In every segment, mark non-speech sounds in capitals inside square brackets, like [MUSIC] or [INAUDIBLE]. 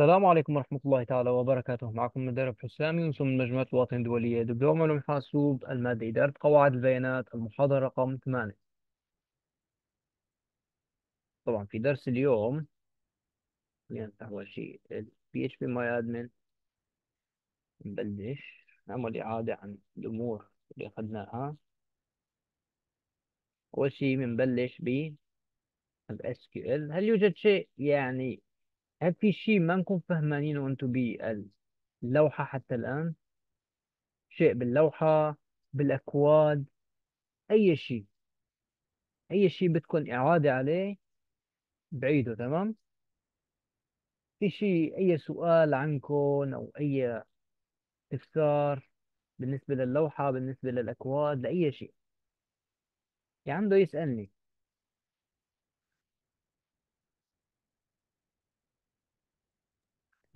السلام عليكم ورحمة الله تعالى وبركاته. معكم مدرب حسامي من مجموعة الوطن الدولية دبلوم علوم حاسوب المادة إدارة قواعد البيانات المحاضرة رقم 8 طبعا في درس اليوم نفتح أول شيء ال PHP My Admin نبلش. نعمل إعادة عن الأمور اللي أخذناها. أول شيء بنبلش ب SQL هل يوجد شيء يعني هل في شيء ما نكون فهمانينه أنتم باللوحة حتى الآن؟ شيء باللوحة بالأكواد أي شيء. أي شيء بدكم إعادة عليه بعيده تمام؟ في شيء أي سؤال عنكم أو أي استفسار بالنسبة للوحة بالنسبة للأكواد لأي شيء. اللي عنده يسألني.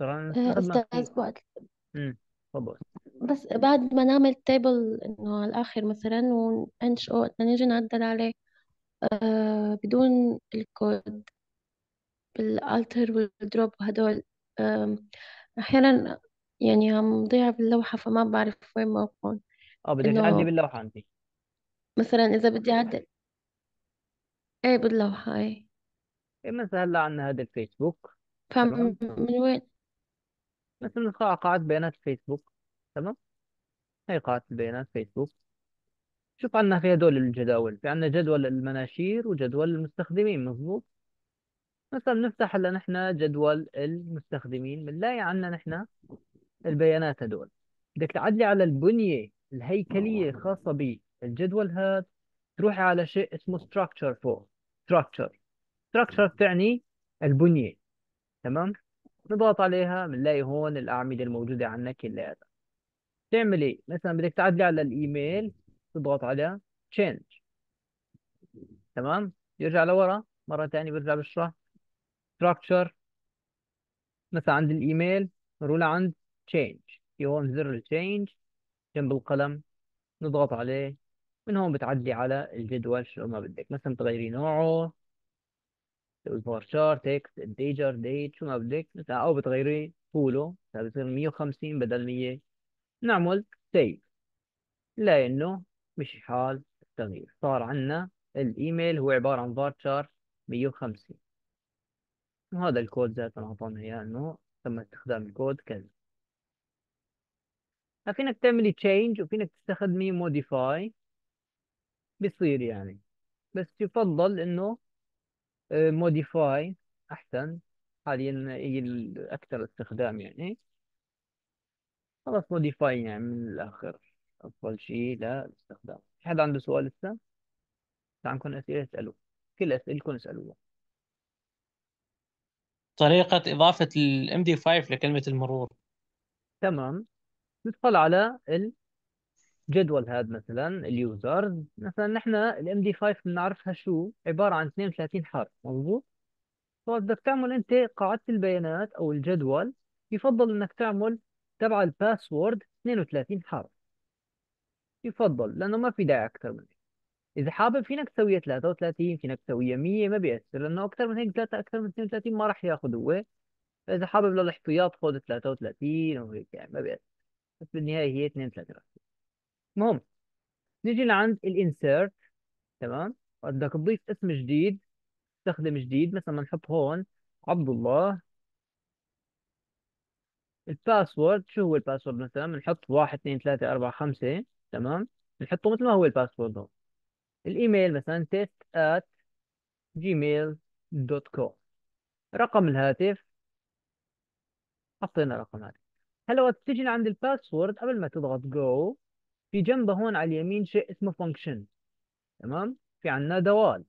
آه، أستاذ وقت. امم تفضل. بس بعد ما نعمل table إنه على الآخر مثلا وننشئه نيجي نعدل عليه آه بدون الكود بال alter وال drop وهدول آم، أحيانا يعني عم ضيع باللوحة فما بعرف وين موقعهم آه بدك تعدلي إنه باللوحة أنت مثلا إذا بدي أعدل. إيه باللوحة إيه. إيه مثلا هلأ عندنا هذا الفيسبوك. فمن تمام. من وين؟ قاع- قاعدة بيانات فيسبوك تمام؟ هي قاعدة بيانات فيسبوك شوف عندنا في هدول الجداول في عندنا جدول المناشير وجدول المستخدمين مظبوط؟ مثلا نفتح هلا نحن جدول المستخدمين بنلاقي عندنا نحن البيانات هدول. بدك تعدلي على البنية الهيكلية الخاصة بالجدول هذا تروحي على شيء اسمه structure فوق structure. structure بتعني البنية تمام؟ نضغط عليها بنلاقي هون الأعمدة الموجودة عندنا كلياتها تعملي مثلا بدك تعدلي على الإيميل تضغط على change. تمام؟ يرجع لورا مرة ثانية بيرجع بيشرح. Structure. مثلا عند الإيميل نروح لعند change. في هون زر ال change جنب القلم نضغط عليه. من هون بتعدي على الجدول شو ما بدك. مثلا تغيري نوعه. varchar text integer date شو ما بدك. أو بتغيري طوله. بصير 150 بدل 100 نعمل save نلاقي انه مشي حال التغيير. صار عندنا الإيميل هو عبارة عن varchar 150 وهذا الكود ذاته اعطانا إياه إنه تم استخدام الكود كذا. فينك تعملي change وفينك تستخدمي modify بيصير يعني. بس يفضل إنه modify أحسن. حاليا هي الاكثر استخدام يعني. خلاص modify يعني من الآخر. أفضل شيء للاستخدام في حد عنده سؤال لسه؟ عندكم أسئلة اسالوا كل اسئلتكم اسالوها طريقة إضافة ال MD5 لكلمة المرور. تمام. ندخل على الجدول هذا مثلا اليوزرز مثلا نحن الام دي 5 بنعرفها شو؟ عبارة عن 32 حرف مضبوط فبدك تعمل أنت قاعدة البيانات أو الجدول يفضل إنك تعمل تبع ال password 32 حرف. يفضل لأنه ما في داعي أكثر من هيك. إذا حابب فينك تسويها 33 فينك تسويها 100 ما بيأثر لأنه أكثر من هيك ثلاثة أكثر من 32 ما راح ياخذ هو. فاذا حابب للاحتياط خذ 33 أو هيك يعني ما بيأثر. بس بالنهاية هي 32 المهم نيجي لعند ال insert تمام؟ بدك تضيف اسم جديد تستخدم جديد مثلا بنحط هون عبد الله. ال password شو هو ال password مثلا؟ بنحط واحد اثنين ثلاثة أربعة خمسة تمام؟ بنحطه مثل ما هو ال password هون. الإيميل مثلا test at gmail dot com رقم الهاتف. حطينا رقم هاتف هلا وقت تيجي عند ال password قبل ما تضغط جو في جنبه هون على اليمين شيء اسمه function تمام؟ في عندنا دوال.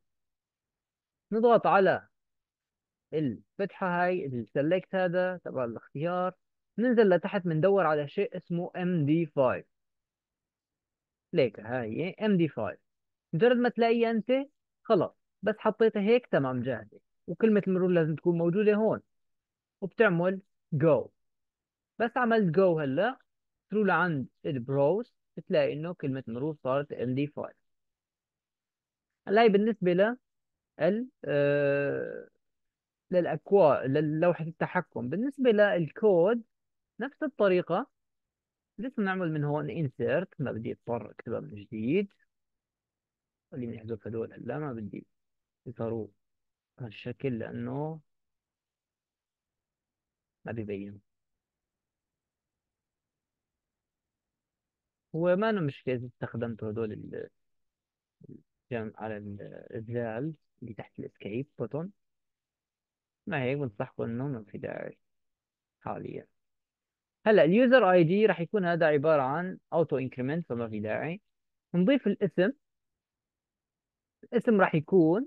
نضغط على الفتحة هاي السلكت هذا تبع الاختيار. ننزل لتحت بندور على شيء اسمه MD5 ليك هاي MD5 مجرد ما تلاقيها أنت خلاص بس حطيتها هيك تمام جاهزة. وكلمة المرور لازم تكون موجودة هون. وبتعمل جو بس عملت جو هلا تروح لعند البروز. بتلاقي إنه كلمة مرور صارت MD5 هلأ هي بالنسبة ل ال للأكواد للوحة التحكم. بالنسبة للكود نفس الطريقة. لسه نعمل من هون insert ما بدي أضطر أكتبها من جديد. خليني احذف هدول هلأ ما بدي يظهروا هالشكل لأنه ما بيبين هو ما له مشكلة إذا استخدمت هدول ال- على ال- الزال اللي تحت الإسكيب بوتون. ما هيك بنصحكم إنه ما في داعي حاليا. هلأ اليوزر آي دي راح يكون هذا عبارة عن اوتو انكريمنت فما في داعي. نضيف الاسم. الاسم راح يكون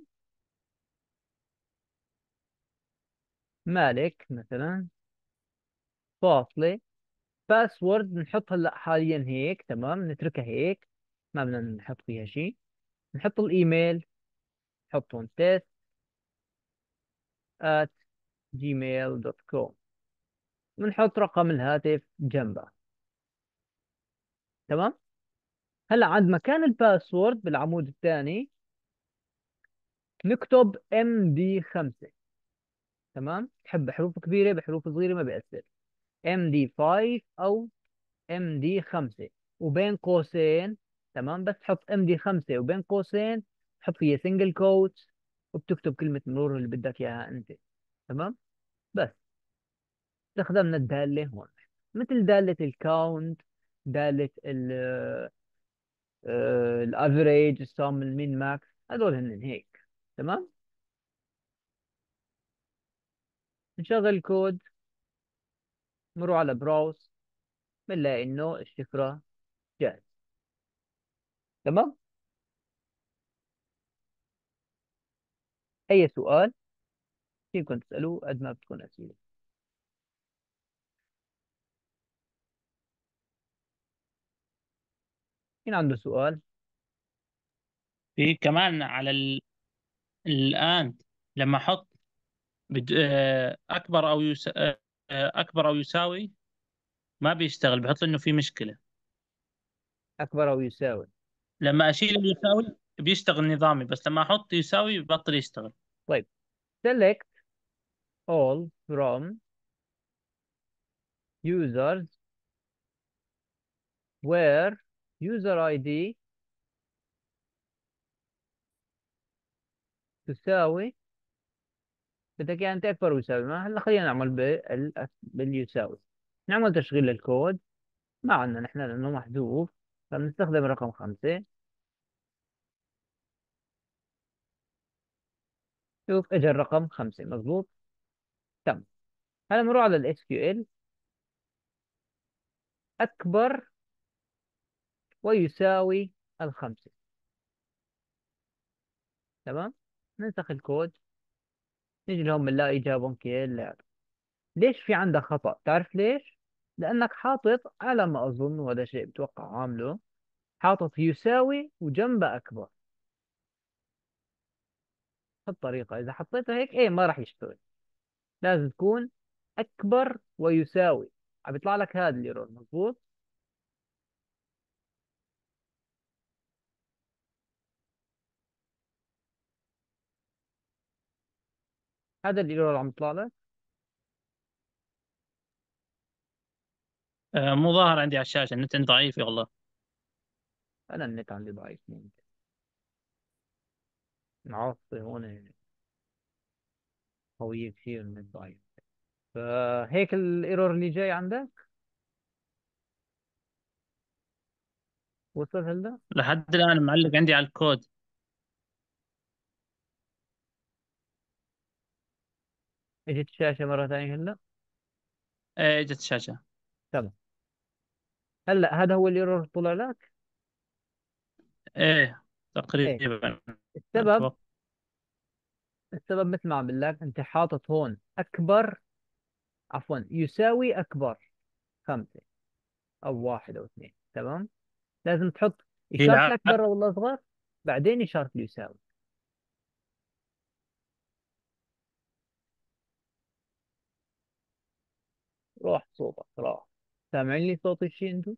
مالك مثلا فاصلة password نحط هلا حاليا هيك تمام؟ نتركها هيك ما بدنا نحط فيها شيء نحط الإيميل نحط هون test at gmail.com بنحط رقم الهاتف جنبه. تمام؟ هلأ عند مكان ال password بالعمود الثاني نكتب MD 5 تمام؟ تحب بحروف كبيرة بحروف صغيرة ما بيأثر. MD 5 أو MD 5 وبين قوسين تمام؟ بس تحط MD 5 وبين قوسين تحط فيها single quote وبتكتب كلمة مرور اللي بدك إياها أنت تمام؟ بس. استخدمنا الدالة هون. مثل دالة ال count دالة ال ال average ال sum ال min max هذول هن هيك تمام؟ نشغل الكود نروح على browse بنلاقي إنه الشفرة جاهز تمام؟ أي سؤال فيكم تسألوه قد ما بتكون أسئلة. مين عنده سؤال؟ في كمان على ال... الآن لما أحط بد... آه، أكبر أو يس... آه، أكبر أو يساوي ما بيشتغل بحط له إنه في مشكلة. أكبر أو يساوي. لما أشيل اليساوي بيشتغل نظامي بس لما أحط يساوي بطل يشتغل. طيب select all from users where user ID تساوي بدك يعني انت اكبر ويساوي ما هلأ خلينا نعمل بال... باليساوي. نعمل تشغيل للكود ما عندنا نحن لأنه محذوف فبنستخدم رقم خمسة. شوف اجى الرقم خمسة مضبوط تم. هلأ بنروح على ال SQL أكبر ويساوي الخمسة. تمام؟ ننسخ الكود. نيجي لهم بنلاقي جابهم كلها ليش في عندك خطأ؟ تعرف ليش؟ لأنك حاطط على ما أظن وهذا شيء بتوقع عامله حاطط يساوي وجنبه أكبر. هالطريقة إذا حطيتها هيك إيه ما راح يشتغل. لازم تكون أكبر ويساوي. عم بيطلع لك هذا ال error مضبوط هذا ال error عم يطلع لك. آه، مو ظاهر عندي على الشاشة النت عندي ضعيف والله أنا النت عندي ضعيف ممكن. معصي هون. قوية كثير النت ضعيف. فهيك الإيرور اللي جاي عندك؟ وصل هلا؟ لحد الآن معلق عندي على الكود. إجت الشاشة مرة ثانية هلا؟ إيه إجت الشاشة. تمام. هلا هذا هو الايرور طلع لك؟ إيه تقريبا. السبب؟ أتوقع. السبب مثل ما عم بقول لك أنت حاطط هون أكبر عفوا يساوي أكبر خمسة أو واحد أو اثنين تمام؟ لازم تحط هي اشارة الع- الاكبر أو الأصغر بعدين إشارة اليساوي. روح صوتك راح. سامعين لي صوت الشيء أنتو؟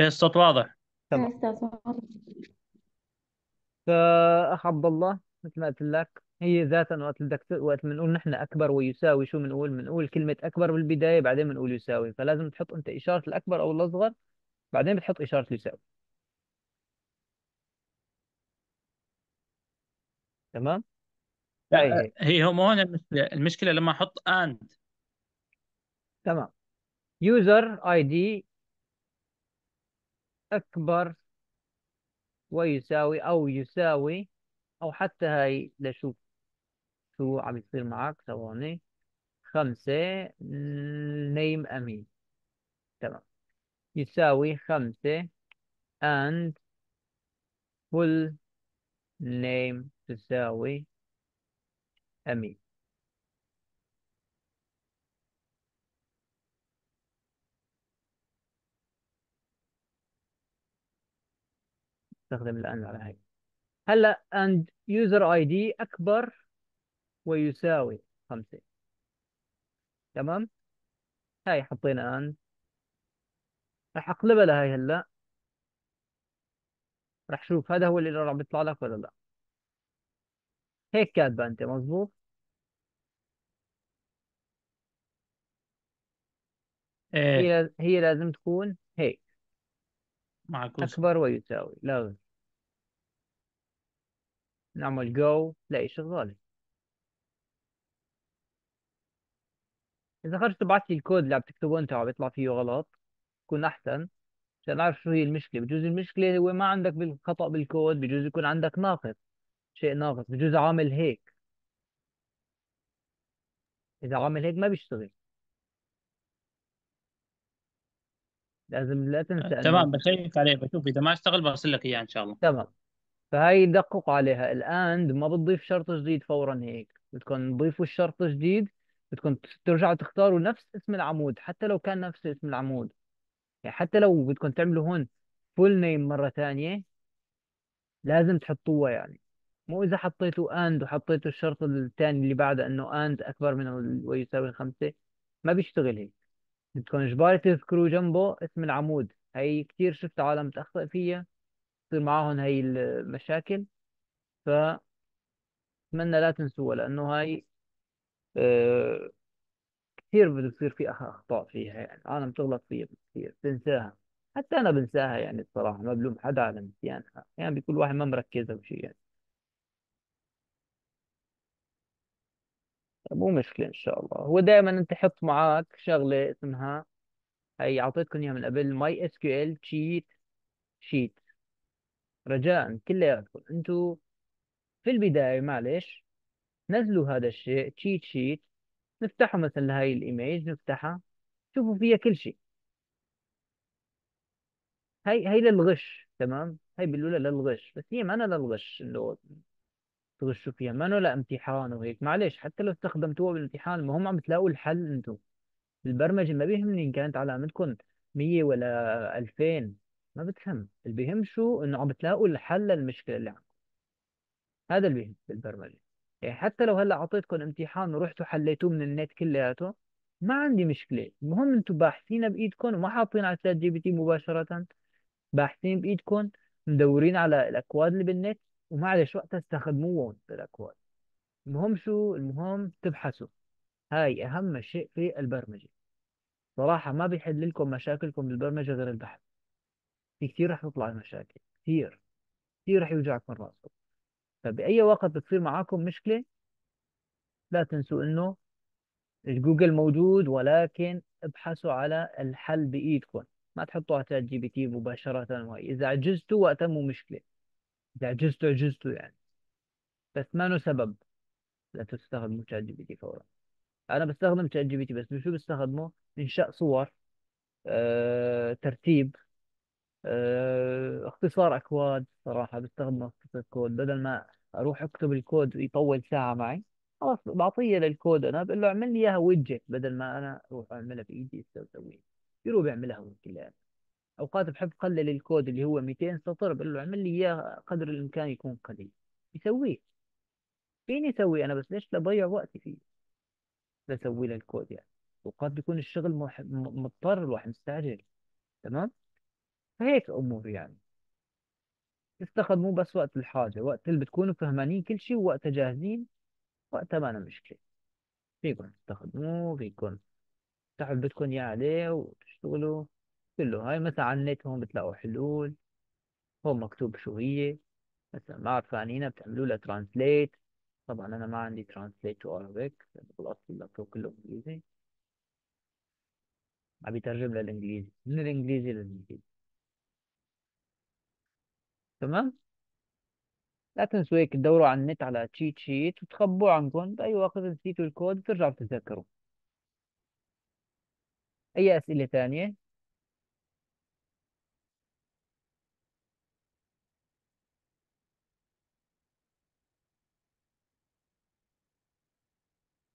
إيه الصوت واضح. تمام. أستاذ فاخ عبد الله مثل ما قلت لك. هي ذاتا وقت بدك وقت بنقول نحن أكبر ويساوي شو بنقول بنقول كلمة أكبر بالبداية بعدين بنقول يساوي. فلازم تحط أنت إشارة الأكبر أو الأصغر بعدين بتحط إشارة اليساوي تمام؟ لا هي مو هون المشكلة. المشكلة لما أحط and تمام. user ID أكبر ويساوي أو يساوي أو حتى هاي لشوف شو عم يصير معك. ثواني خمسة name أمين. تمام. يساوي خمسة and full name تساوي أمين. استخدم الآن على هاي هلأ and user ID أكبر ويساوي خمسة. تمام؟ هاي حطينا and. راح أقلبها لهاي هلأ. راح شوف هذا هو اللي راح بيطلع لك ولا لأ. هيك كاتبة أنت مظبوط؟ إيه. هي هي لازم تكون هيك. معكوس أكبر ويساوي. لازم نعمل جو تلاقي شغالة إذا خرجت تبعت لي الكود اللي عم تكتبه أنت وعم بيطلع فيه غلط يكون أحسن. عشان أعرف شو هي المشكلة. بجوز المشكلة هو ما عندك بالخطأ بالكود بجوز يكون عندك ناقص. شيء ناقص بجوز عامل هيك. إذا عامل هيك ما بيشتغل. لازم لا تنسى تمام بشيك عليه بشوف إذا ما اشتغل برسل لك إياه إن شاء الله. تمام. فهي دقق عليها. الآن ما بتضيف شرط جديد فورا هيك. بدكم تضيفوا الشرط جديد بدكم ترجعوا تختاروا نفس اسم العمود حتى لو كان نفس اسم العمود. يعني حتى لو بدكم تعملوا هون فول نيم مرة ثانية لازم تحطوها يعني. مو إذا حطيتوا أند وحطيتوا الشرط الثاني اللي بعده إنه أند أكبر من ويساوي خمسة ما بيشتغل هيك. بدكم إجباري تذكروا جنبه؟ اسم العمود. هي كثير شفت عالم تأخطأ فيها تصير معاهم هي المشاكل. فأتمنى لا تنسوها لأنه هاي آه، كثير بده يصير في أخطاء فيها يعني. أنا بتغلط فيها كثير بنساها. حتى أنا بنساها يعني الصراحة ما بلوم حدا على نسيانها. يعني بيكون واحد ما مركز أو شيء يعني. مو مشكلة إن شاء الله. هو دائما أنت حط معك شغلة اسمها هي أعطيتكم إياها من قبل MySQL cheat sheet رجاء كلياتكم. أنتوا في البداية معلش نزلوا هذا الشيء cheat sheet نفتحه مثلا هاي ال image نفتحها شوفوا فيها كل شيء. هي هي للغش تمام؟ هي بيقولوا للغش بس هي ما أنا للغش إنه تغشوا فيها ما أنا لامتحان وهيك. معلش حتى لو استخدمتوها بالامتحان المهم عم تلاقوا الحل أنتم البرمجة ما بيهمني إن كانت علامتكم 100 ولا 2000 ما بتهم. اللي بيهم شو؟ إنه عم بتلاقوا الحل للمشكلة اللي عندكم. هذا اللي بيهم بالبرمجة. يعني حتى لو هلأ أعطيتكم امتحان ورحتوا حليتوه من النت كلياته ما عندي مشكلة. المهم أنتم باحثين بإيدكم وما حاطين على ChatGPT مباشرة. باحثين بإيدكم مدورين على الأكواد اللي بالنت. ومعلش وقتها استخدموهم بالأكواد المهم شو؟ المهم تبحثوا. هاي أهم شيء في البرمجة. صراحة ما بيحل لكم مشاكلكم بالبرمجة غير البحث. في كثير رح تطلع المشاكل. كثير كثير رح يوجعك من راسكم. فبأي وقت بتصير معاكم مشكلة لا تنسوا إنه جوجل موجود ولكن ابحثوا على الحل بإيدكم. ما تحطوا على ChatGPT مباشرة. وهي إذا عجزتوا وقتها مو مشكلة. إذا عجزتوا عجزتوا يعني. بس ما له سبب لا تستخدموا ChatGPT فورا. أنا بستخدم ChatGPT بس شو بستخدمه إنشاء صور أه، ترتيب أه، اختصار أكواد. صراحة بستخدم اختصار كود. بدل ما أروح أكتب الكود يطول ساعة معي خلاص بعطيه للكود. أنا بقول له اعمل لي إياها widget بدل ما أنا أروح أعملها بايدي اسويها بيروح بيعملها هو كلها أوقات بحب قلل الكود اللي هو 200 سطر بقول له اعمل لي إياه قدر الإمكان يكون قليل. يسويه. فيني أسوي أنا بس؟ ليش بضيع وقتي فيه؟ بسوي له الكود يعني. أوقات بيكون الشغل مح- مضطر الواحد مستعجل. تمام؟ فهيك أمور يعني. تستخدموه بس وقت الحاجة وقت اللي بتكونوا فهمانين كل شيء ووقت جاهزين وقتها ما أنا مشكلة فيكم تستخدموه فيكم تفتحوا اللي بدكم إياه عليه وتشتغلوا. كله هاي مثلا على النت هون بتلاقوا حلول هون مكتوب شو هي مثلا ما عرفانينها بتعملوا لها translate طبعا أنا ما عندي translate to Arabic بالأصل اللابتوب كله إنجليزي عم بيترجم للإنجليزي من الإنجليزي للإنجليزي. تمام؟ لا تنسوا هيك تدوروا على النت على cheat sheet وتخبوه عنكم بأي وقت نسيتوا الكود بترجعوا تتذكروا أي أسئلة ثانية؟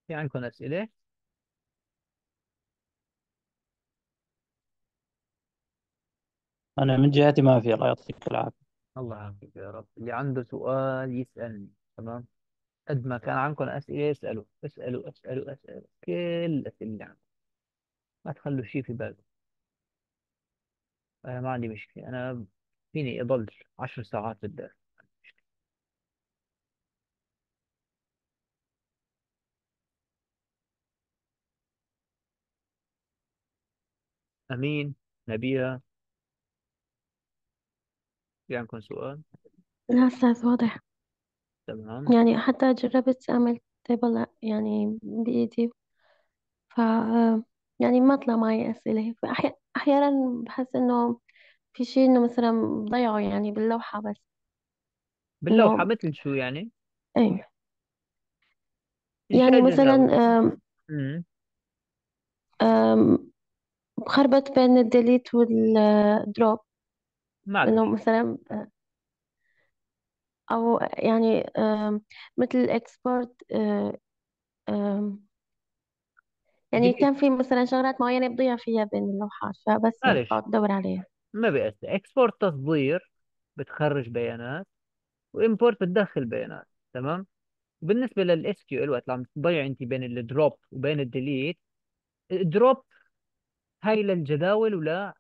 في عندكم أسئلة؟ أنا من جهتي ما في الله يعطيك العافية. الله يعافيك يا رب. اللي عنده سؤال يسألني تمام؟ قد ما كان عندكم أسئلة اسألوا اسألوا اسألوا اسألوا. كل الأسئلة اللي عندكم. ما تخلوا شيء في بالكم. أنا ما عندي مشكلة. أنا فيني أضل عشر ساعات بالدرس أمين نبيها في عندكم سؤال؟ لا أستاذ واضح. تمام. يعني حتى جربت أعمل table يعني بإيدي. ف يعني ما طلع معي أسئلة. فأحيانا بحس إنه في شيء إنه مثلا ضيعه يعني باللوحة بس. باللوحة إنه مثل شو يعني؟ إيه. يعني مثلا؟ أم أمم أم خربت بين ال delete وال drop. ما في مثلا أو يعني مثل ال export يعني delete كان في مثلا شغلات معينة بضيع فيها بين اللوحات فبس معلش بقعد أدور عليها. ما بيأثر. export تصدير بتخرج بيانات و import بتدخل بيانات تمام؟ بالنسبة لل SQL وقت عم تضيع أنت بين ال drop وبين ال delete ال drop هاي للجداول ولا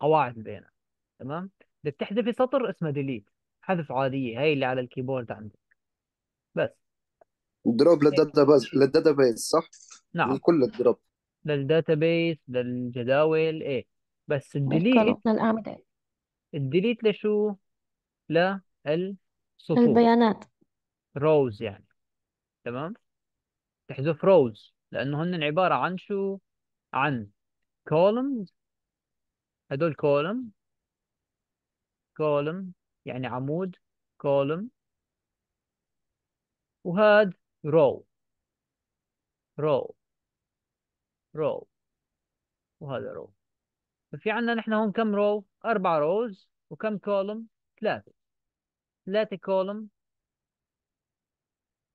قواعد البيانات تمام؟ بدك تحذفي سطر اسمه delete حذف عادية هاي اللي على الكيبورد عندك. بس. drop لل database لل database صح؟ نعم. لكل ال drop. لل database للجداول إيه. بس ال delete لل column للأعمدة ال delete لشو؟ للسطور للبيانات. rows يعني تمام؟ تحذف روز لأنه هن عبارة عن شو؟ عن columns هدول column. column يعني عمود column. وهاد row. row. row. وهذا row. ففي عندنا نحن هون كم رو أربع روز وكم كولوم ثلاثة. ثلاثة column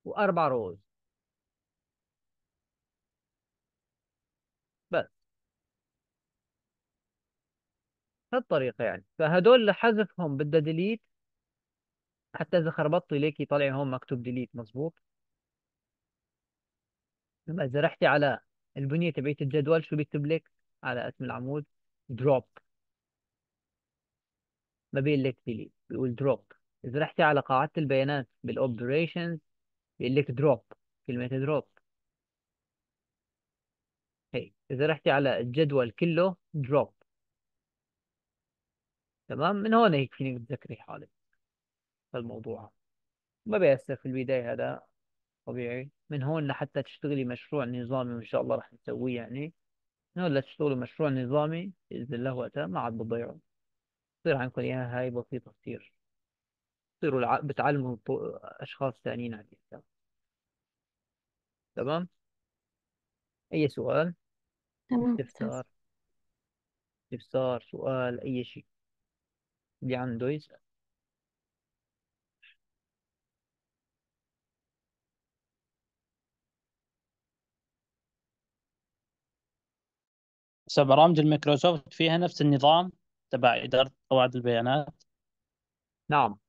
وأربع rows بس هالطريقة يعني. فهدول لحذفهم بدها delete حتى إذا خربطتي ليك يطلع هون مكتوب delete مظبوط لما إذا رحتي على البنية تبعت الجدول شو بيكتب لك؟ على اسم العمود drop ما بيقول لك delete بيقول drop إذا رحتي على قاعدة البيانات بال operations بيقول لك drop كلمة drop هي إذا رحتي على الجدول كله drop تمام؟ من هون هيك فينك تذكري حالك الموضوع. ما بيأثر في البداية هذا طبيعي. من هون لحتى تشتغلي مشروع نظامي وإن شاء الله رح نسويه يعني. من هون لتشتغلي مشروع نظامي بإذن الله وقتها ما عاد بتضيعوا تصير عندكم إياها هاي بسيطة كثير تصيروا الع... بتعلموا أشخاص ثانيين عليها تمام؟ أي سؤال؟ تمام استفسار استفسار سؤال أي شيء. اللي عنده يسأل هسه برامج الميكروسوفت فيها نفس النظام تبع إدارة قواعد البيانات؟ نعم.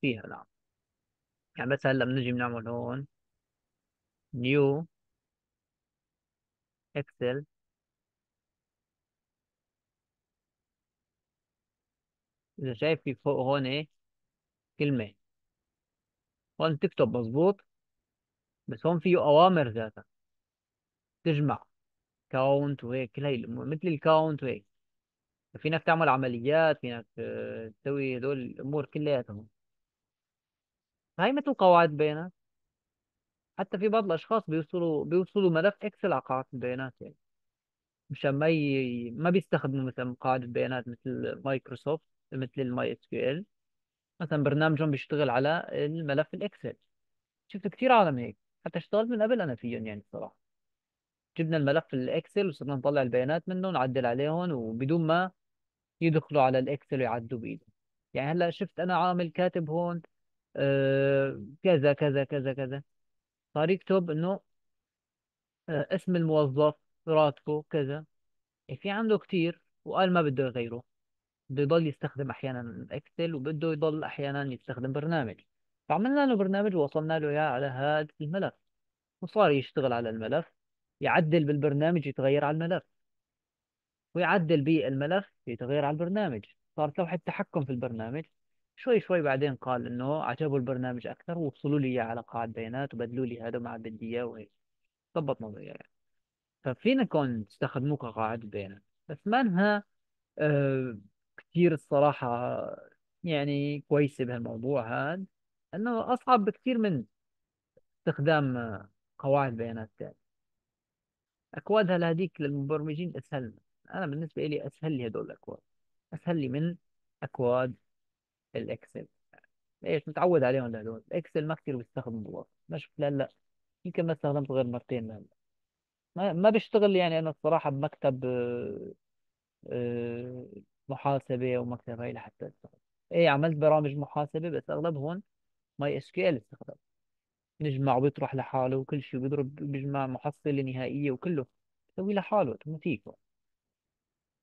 فيها نعم. يعني بس هلأ بنجي بنعمل هون new Excel إذا شايف في فوق هون إيه؟ كلمة. هون تكتب مظبوط بس هون فيه أوامر ذاتها. تجمع count وهيك كل هي مثل ال count وهيك فينك تعمل عمليات فينك آه، تسوي هدول الأمور كلياتهم. هاي مثل قواعد بيانات. حتى في بعض الأشخاص بيوصلوا بيوصلوا ملف Excel على قاعدة البيانات يعني. مشان ما ي... ما بيستخدموا مثلا قاعدة بيانات مثل مايكروسوفت مثل ال MySQL مثلا برنامجهم بيشتغل على الملف الإكسل شفت كثير عالم هيك. حتى اشتغلت من قبل أنا فيهم يعني الصراحة. جبنا الملف الإكسل وصرنا نطلع البيانات منه نعدل عليهم وبدون ما يدخلوا على الإكسل ويعدوا بإيدهم يعني هلأ شفت أنا عامل كاتب هون آه كذا كذا كذا كذا. صار يكتب إنه آه اسم الموظف راتبه كذا. يعني في عنده كتير وقال ما بده يغيره. بده يضل يستخدم أحيانا اكسل وبده يضل أحيانا يستخدم برنامج. فعملنا له برنامج ووصلنا له إياه على هذا الملف. وصار يشتغل على الملف يعدل بالبرنامج يتغير على الملف. ويعدل بالملف يتغير على البرنامج. صارت لوحة تحكم في البرنامج. شوي شوي بعدين قال إنه عجبه البرنامج أكثر ووصلوا لي إياه على قاعدة بيانات وبدلوا لي هذا ما بدي اياه وهيك. ضبط موضوع يعني. ففينا كون تستخدموه كقاعدة بيانات. بس منها آه كثير الصراحة يعني كويسة بهالموضوع هذا إنه أصعب بكثير من استخدام قواعد بيانات تانية. اكوادها لهذيك للمبرمجين أسهل؟ أنا بالنسبة لي أسهل لي هدول الأكواد. أسهل لي من أكواد الإكسل. إيش متعود عليهم لهدول؟ الإكسل ما كثير بستخدمه والله ما شفت لا لا يمكن ما استخدمته غير مرتين لهلا ما بيشتغل يعني أنا الصراحة بمكتب آه، آه، محاسبة ومكتب هاي لحتى استخدم إيه عملت برامج محاسبة بس اغلبهم MySQL استخدم. نجمع وبيطرح لحاله وكل شيء بيضرب بيجمع محصلة نهائية وكله. بسوي لحاله أوتوماتيك.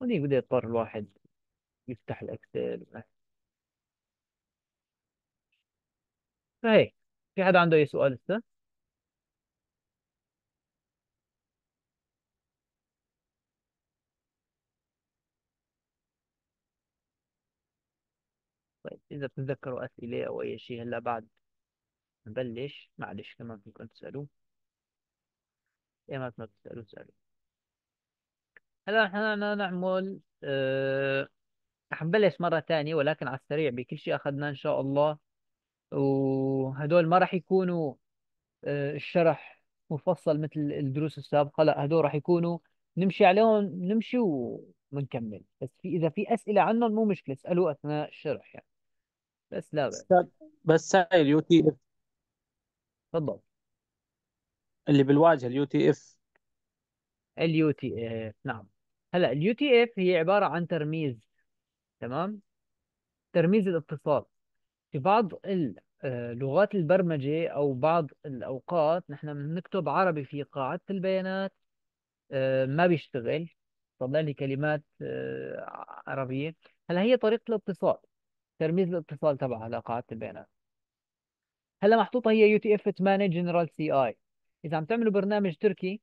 ودي بده يضطر الواحد يفتح ال Excel فهيك في حدا عنده أي سؤال لسه؟ طيب إذا بتتذكروا أسئلة أو أي شيء هلأ بعد نبلش. معلش كمان فيكم تسألوا. ايمت ما بتسألوا اسألوا هلأ إحنا نعمل أه... حنبلش مرة ثانية ولكن على السريع بكل شيء أخذناه إن شاء الله. وهدول ما راح يكونوا أه الشرح مفصل مثل الدروس السابقة لأ هدول راح يكونوا نمشي عليهم نمشي ونكمل. بس في إذا في أسئلة عنهم مو مشكلة اسألوا أثناء الشرح يعني. بس لا بأس. بس هاي ال UTF. تفضل. اللي بالواجهة ال UTF. ال UTF نعم. هلا ال UTF هي عبارة عن ترميز تمام؟ ترميز الاتصال. في بعض آه، لغات البرمجة أو بعض الأوقات نحن بنكتب عربي في قاعدة البيانات آه، ما بيشتغل. طلع لي كلمات آه، عربية. هلا هي طريقة الاتصال. ترميز الاتصال تبعها على قاعدة البيانات. هلا محطوطة هي UTF 8 general ci إذا عم تعملوا برنامج تركي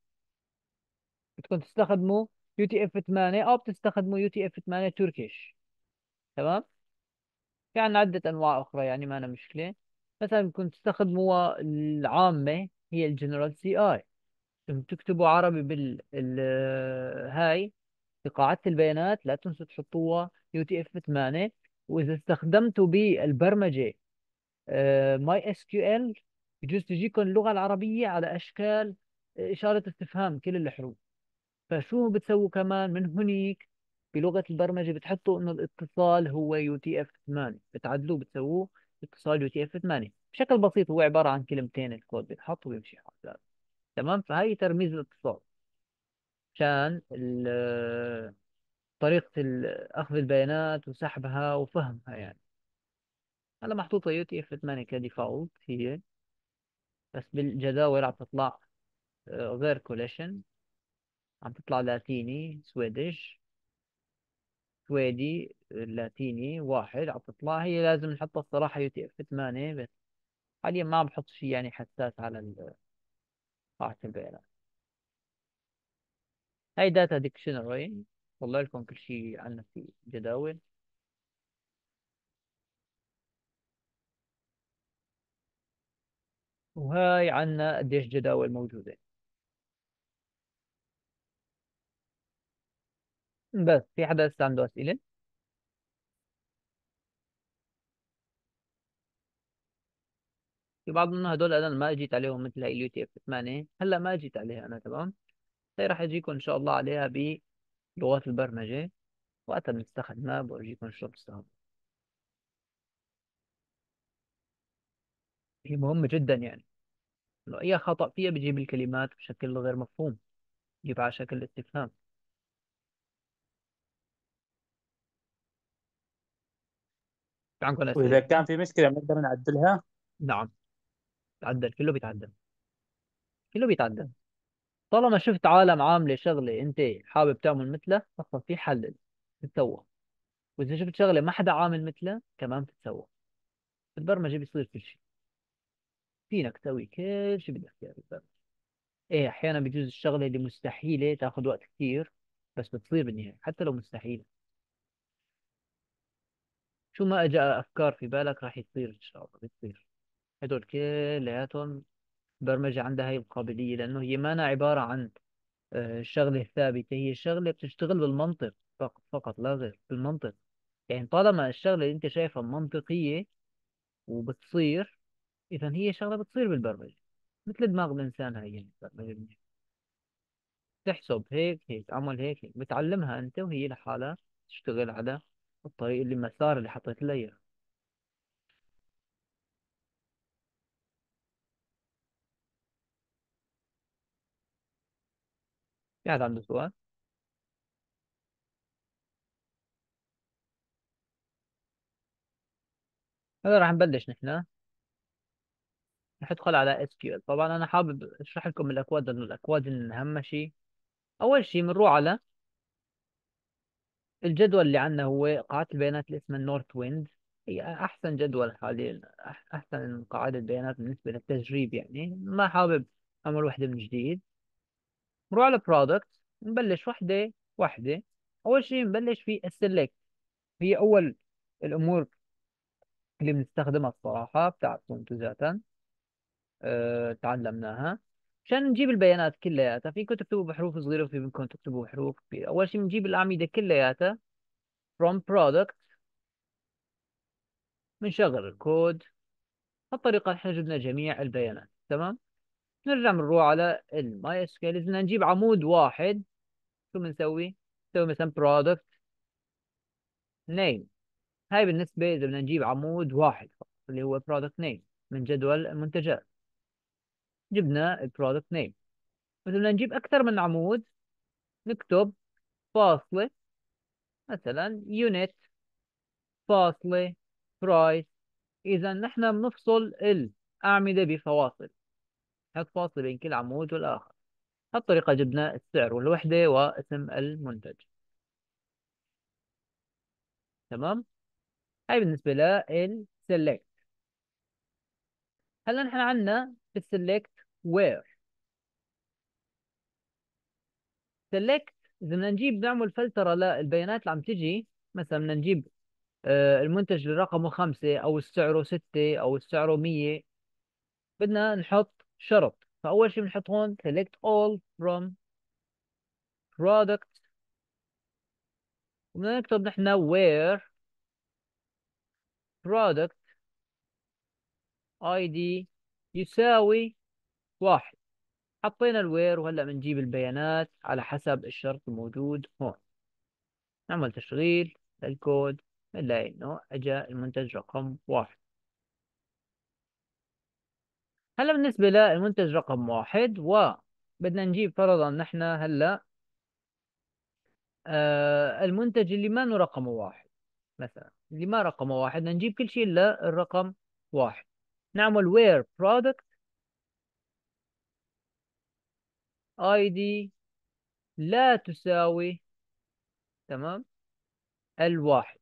بدكم تستخدموا يو تي إف 8 أو بتستخدموا يو تي إف 8 تركيش. تمام؟ في عندنا عدة أنواع أخرى يعني ما أنا مشكلة. مثلا بدكم تستخدموا العامة هي ال general ci تكتبوا عربي بال هاي في قاعدة البيانات لا تنسوا تحطوها UTF 8 وإذا استخدمتوا بالبرمجة MySQL يجوز تجيكم اللغة العربية على أشكال إشارة استفهام كل الحروف. فشو بتسووا كمان؟ من هنيك بلغة البرمجة بتحطوا إنه الاتصال هو UTF 8 بتعدلوه بتسووه اتصال UTF 8 بشكل بسيط هو عبارة عن كلمتين الكود بيتحط ويمشي حساب تمام؟ فهي ترميز الاتصال. عشان طريقة أخذ البيانات وسحبها وفهمها يعني. هلا محطوطة UTF 8 ك default هي. بس بالجداول عم تطلع آه، غير collation. عم تطلع لاتيني Swedish. سويدي لاتيني واحد عم تطلع. هي لازم نحطها الصراحة UTF 8 بس حاليا ما عم بحط شيء يعني حساس على قاعدة البيانات. هاي data dictionary والله لكم كل شيء عنا في جداول وهاي عنا قديش جداول موجودة بس في حدا لسه عنده أسئلة؟ في بعض من هدول أنا ما أجيت عليهم مثل هاي ال UTF 8 هلا ما أجيت عليها أنا تمام؟ هي راح أجيكم إن شاء الله عليها ب بلغات البرمجة وقتها بنستخدمها بورجيكم شو بتستخدم هي مهمة جدا يعني. لو أي خطأ فيها بجيب الكلمات بشكل غير مفهوم بجيب على شكل استفهام. في عندكم وإذا اسئله كان في مشكلة بنقدر نعدلها؟ نعم. تعدل كله بيتعدل. كله بيتعدل. طالما شفت عالم عامله شغله أنت حابب تعمل مثلها فصل في حلل تتسوى. وإذا شفت شغلة ما حدا عامل مثلها كمان تتسوى في البرمجة بيصير كل شيء. فينك تسوي كل شيء بدك إياه بالبرمجة. إيه أحيانا بيجوز الشغلة اللي مستحيلة تاخذ وقت كثير بس بتصير بالنهاية حتى لو مستحيلة. شو ما اجى أفكار في بالك راح يصير إن شاء الله بتصير. هدول كلياتهم البرمجة عندها هاي القابلية لأنه هي ما أنا عبارة عن آه، شغله ثابته هي شغله بتشتغل بالمنطق فقط فقط لا غير بالمنطق. يعني طالما الشغلة اللي أنت شايفها منطقية وبتصير اذا هي شغلة بتصير بالبرمجة مثل دماغ الإنسان هاي يعني البرمجة تحسب هيك هيك عمل هيك هيك بتعلمها أنت وهي لحالها تشتغل على الطريق اللي المسار اللي حطيت لها إياه. في حد عنده سؤال هلا راح نبلش نحن. رح ندخل على SQ طبعا أنا حابب أشرح لكم الأكواد لأنه الأكواد أهم شيء. أول شيء بنروح على الجدول اللي عندنا هو قاعدة البيانات اللي اسمها Northwind هي أحسن جدول حاليا أح- أحسن قاعدة بيانات بالنسبة للتجريب يعني. ما حابب اعمل وحدة من جديد. نروح على product نبلش وحدة وحدة. أول شيء نبلش في ال select هي أول الأمور اللي بنستخدمها الصراحة بتاعتكم أنتم ذاتا. أه تعلمناها. عشان نجيب البيانات كلياتها فيكم تكتبوا بحروف صغيرة وفي منكم تكتبوا بحروف كبيرة. أول شيء بنجيب الأعمدة كلياتها from product. بنشغل الكود. هالطريقة نحن جبنا جميع البيانات تمام؟ نرجع بنروح على ال MyS إذا بدنا نجيب عمود واحد. شو بنسوي؟ نسوي مثلا product name. هاي بالنسبة إذا بدنا نجيب عمود واحد اللي هو product name من جدول المنتجات. جبنا ال product name إذا بدنا نجيب أكثر من عمود نكتب فاصلة مثلا unit فاصلة price إذا نحن بنفصل الأعمدة بفواصل. نحط فاصلة بين كل عمود والآخر. هالطريقة جبنا السعر والوحدة واسم المنتج. تمام؟ هاي بالنسبة لل select هلا نحن عندنا في ال select where select إذا بدنا نجيب نعمل فلترة للبيانات اللي عم تجي مثلا بدنا نجيب آه، المنتج اللي رقمه خمسة أو السعره ستة أو السعره مية. بدنا نحط شرط. فأول شيء بنحط هون select all from product وبدنا نكتب نحن where product ID يساوي واحد. حطينا الوير وهلأ بنجيب البيانات على حسب الشرط الموجود هون. نعمل تشغيل للكود بنلاقي إنه اجى المنتج رقم واحد. هلا بالنسبة للمنتج رقم واحد وبدنا نجيب فرضا نحن هلا آه المنتج اللي ما له رقمه واحد مثلا اللي ما رقمه واحد بدنا نجيب كل شيء الرقم واحد. نعمل where product ID لا تساوي تمام الواحد.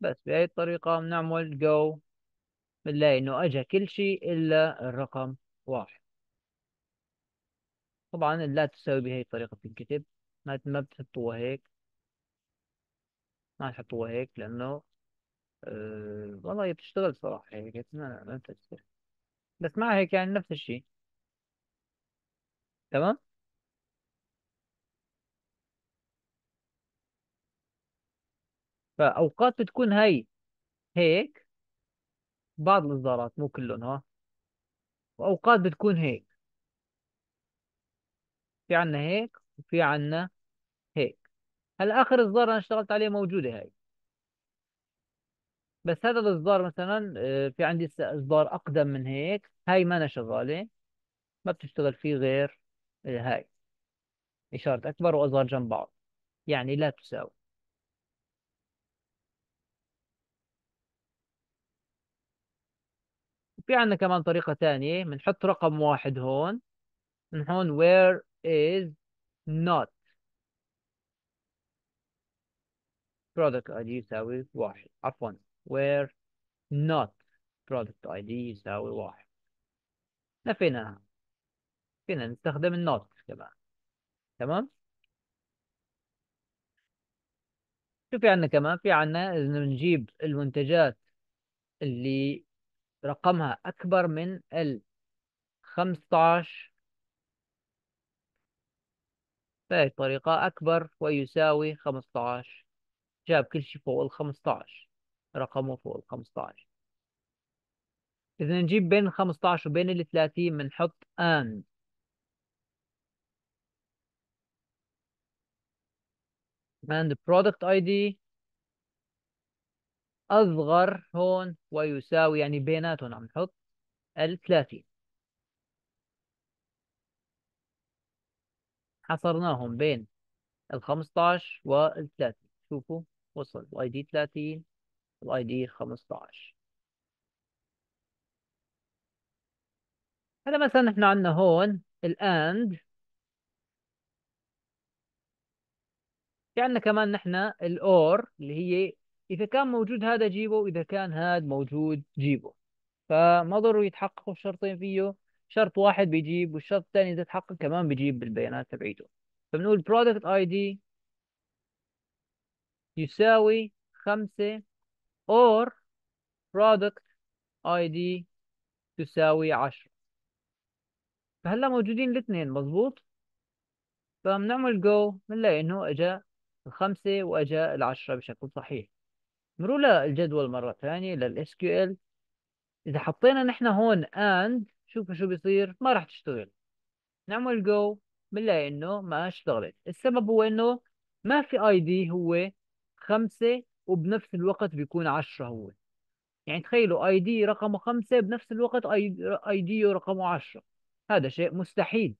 بس بهي الطريقة بنعمل جو بنلاقي إنه اجى كل شيء إلا الرقم واحد. طبعا لا تساوي بهي الطريقة بتنكتب ما ما بتحطوها هيك. ما تحطوها هيك لأنه أه والله بتشتغل صراحة هيك ما ما بتشتغل بس مع هيك يعني نفس الشيء. تمام؟ فأوقات بتكون هي هيك بعض الإصدارات مو كلهم ها وأوقات بتكون هيك. في عنا هيك وفي عنا هيك. هلا آخر إصدار أنا اشتغلت عليه موجودة هاي. بس هذا الإصدار مثلا آه، في عندي إصدار أقدم من هيك. هاي ما أنا شغالة. ما بتشتغل فيه غير آه، هاي. إشارة أكبر وأصغر جنب بعض. يعني لا تساوي. في عندنا كمان طريقة ثانية بنحط رقم واحد هون من هون where is not product ID يساوي واحد. عفوا where not product ID يساوي واحد. نفيناها فينا نستخدم النوت كمان. تمام؟ شو في عندنا كمان في عندنا إذا نجيب المنتجات اللي رقمها أكبر من ال 15 بهي الطريقة أكبر ويساوي 15 جاب كل شيء فوق ال 15 رقمه فوق ال 15 إذا نجيب بين ال 15 وبين ال 30 بنحط AND. AND product ID أصغر هون ويساوي يعني بيناتهم عم نحط ال 30 حصرناهم بين ال 15 وال 30 شوفوا وصل. ال ID 30 وال ID 15 هلا مثلا إحنا عندنا هون ال and في عندنا كمان نحن الاور اللي هي إذا كان موجود هذا جيبه إذا كان هذا موجود جيبه. فما ضروا يتحققوا الشرطين فيه. شرط واحد بيجيب والشرط الثاني إذا تحقق كمان بيجيب بالبيانات تبعيته. فبنقول product ID يساوي خمسة or product ID تساوي عشرة. فهلا موجودين الاثنين مظبوط؟ فبنعمل جو بنلاقي إنه إجا الخمسة وإجا العشرة بشكل صحيح. مروا للجدول مرة ثانية لل SQL إذا حطينا نحن هون and شوفوا شو بيصير ما راح تشتغل. نعمل جو بنلاقي إنه ما اشتغلت. السبب هو إنه ما في ID هو خمسة وبنفس الوقت بيكون عشرة هو. يعني تخيلوا ID رقمه خمسة بنفس الوقت ID رقمه عشرة. هذا شيء مستحيل.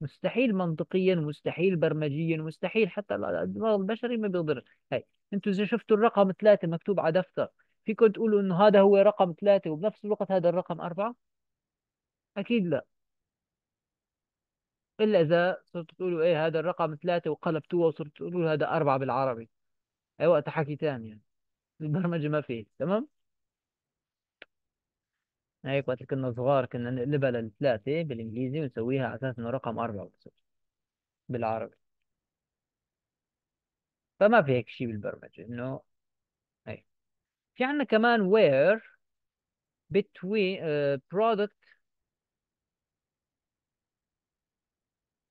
مستحيل منطقيا مستحيل برمجيا مستحيل حتى الدماغ البشري ما بيقدر. هاي أنتوا اذا شفتوا الرقم ثلاثة مكتوب على دفتر. فيكم تقولوا إنه هذا هو رقم ثلاثة وبنفس الوقت هذا الرقم أربعة؟ أكيد لا. إلا إذا صرتوا تقولوا إيه هذا الرقم ثلاثة وقلبتوه وصرتوا تقولوا هذا أربعة بالعربي. أي وقت حكي ثاني يعني. البرمجة ما فيه تمام؟ هيك وقت كنا صغار كنا نقلبها للثلاثة بالإنجليزي ونسويها على أساس إنه رقم أربعة بالعربي. فما في هيك شيء بالبرمجة إنه هي. في عندنا كمان where between uh, product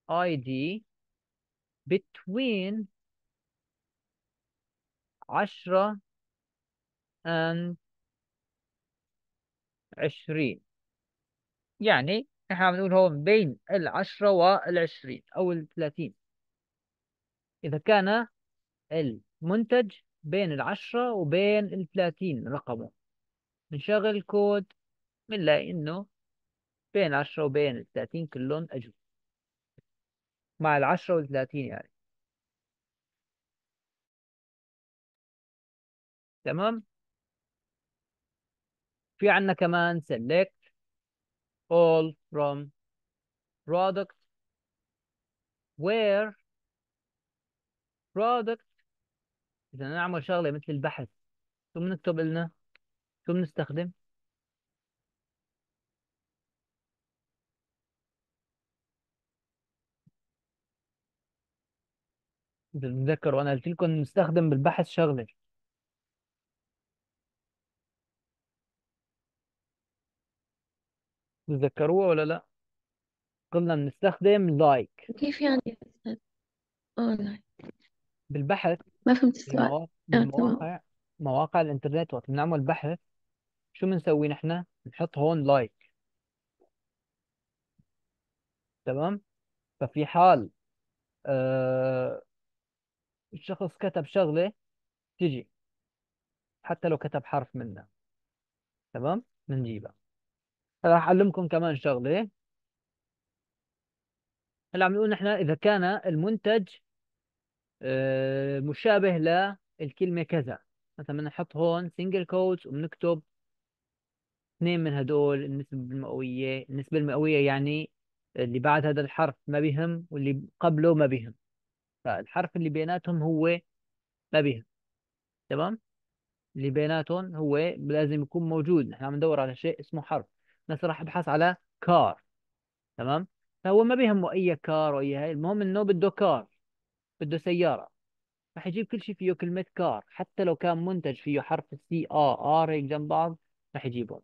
ID between عشرة and عشرين. يعني إحنا بنقول هون بين العشرة والعشرين أو الثلاثين. إذا كان المنتج بين العشرة وبين الثلاثين رقمه. بنشغل الكود بنلاقي إنه بين العشرة وبين الثلاثين كلهم أجوا مع العشرة والثلاثين يعني. تمام؟ في عندنا كمان select all from product. Where product إذا نعمل شغلة مثل البحث شو بنكتب لنا شو بنستخدم؟ بتتذكروا وأنا قلت لكم نستخدم بالبحث شغلة. بتتذكروها ولا لا؟ قلنا بنستخدم like كيف يعني آه like oh, بالبحث ما فهمت السؤال. بالمواقع آه تمام. بالمواقع مواقع الإنترنت وقت بنعمل بحث شو بنسوي نحن؟ بنحط هون like تمام؟ ففي حال آه الشخص كتب شغلة تجي. حتى لو كتب حرف منها. تمام؟ بنجيبها. راح أعلمكم كمان شغلة. هلا عم نقول نحن إذا كان المنتج مشابه للكلمة كذا. مثلا بنحط هون single quotes وبنكتب اثنين من هدول النسبة المئوية. النسبة المئوية يعني اللي بعد هذا الحرف ما بيهم واللي قبله ما بيهم. فالحرف اللي بيناتهم هو ما بيهم. تمام؟ اللي بيناتهم هو لازم يكون موجود. نحن عم ندور على شيء اسمه حرف. مثلا راح أبحث على car تمام؟ فهو ما بيهمه أي car واي هاي. المهم إنه بده car بده سيارة. راح يجيب كل شيء فيه كلمة car. حتى لو كان منتج فيه حرف ال C A R هيك جنب بعض راح يجيبهم.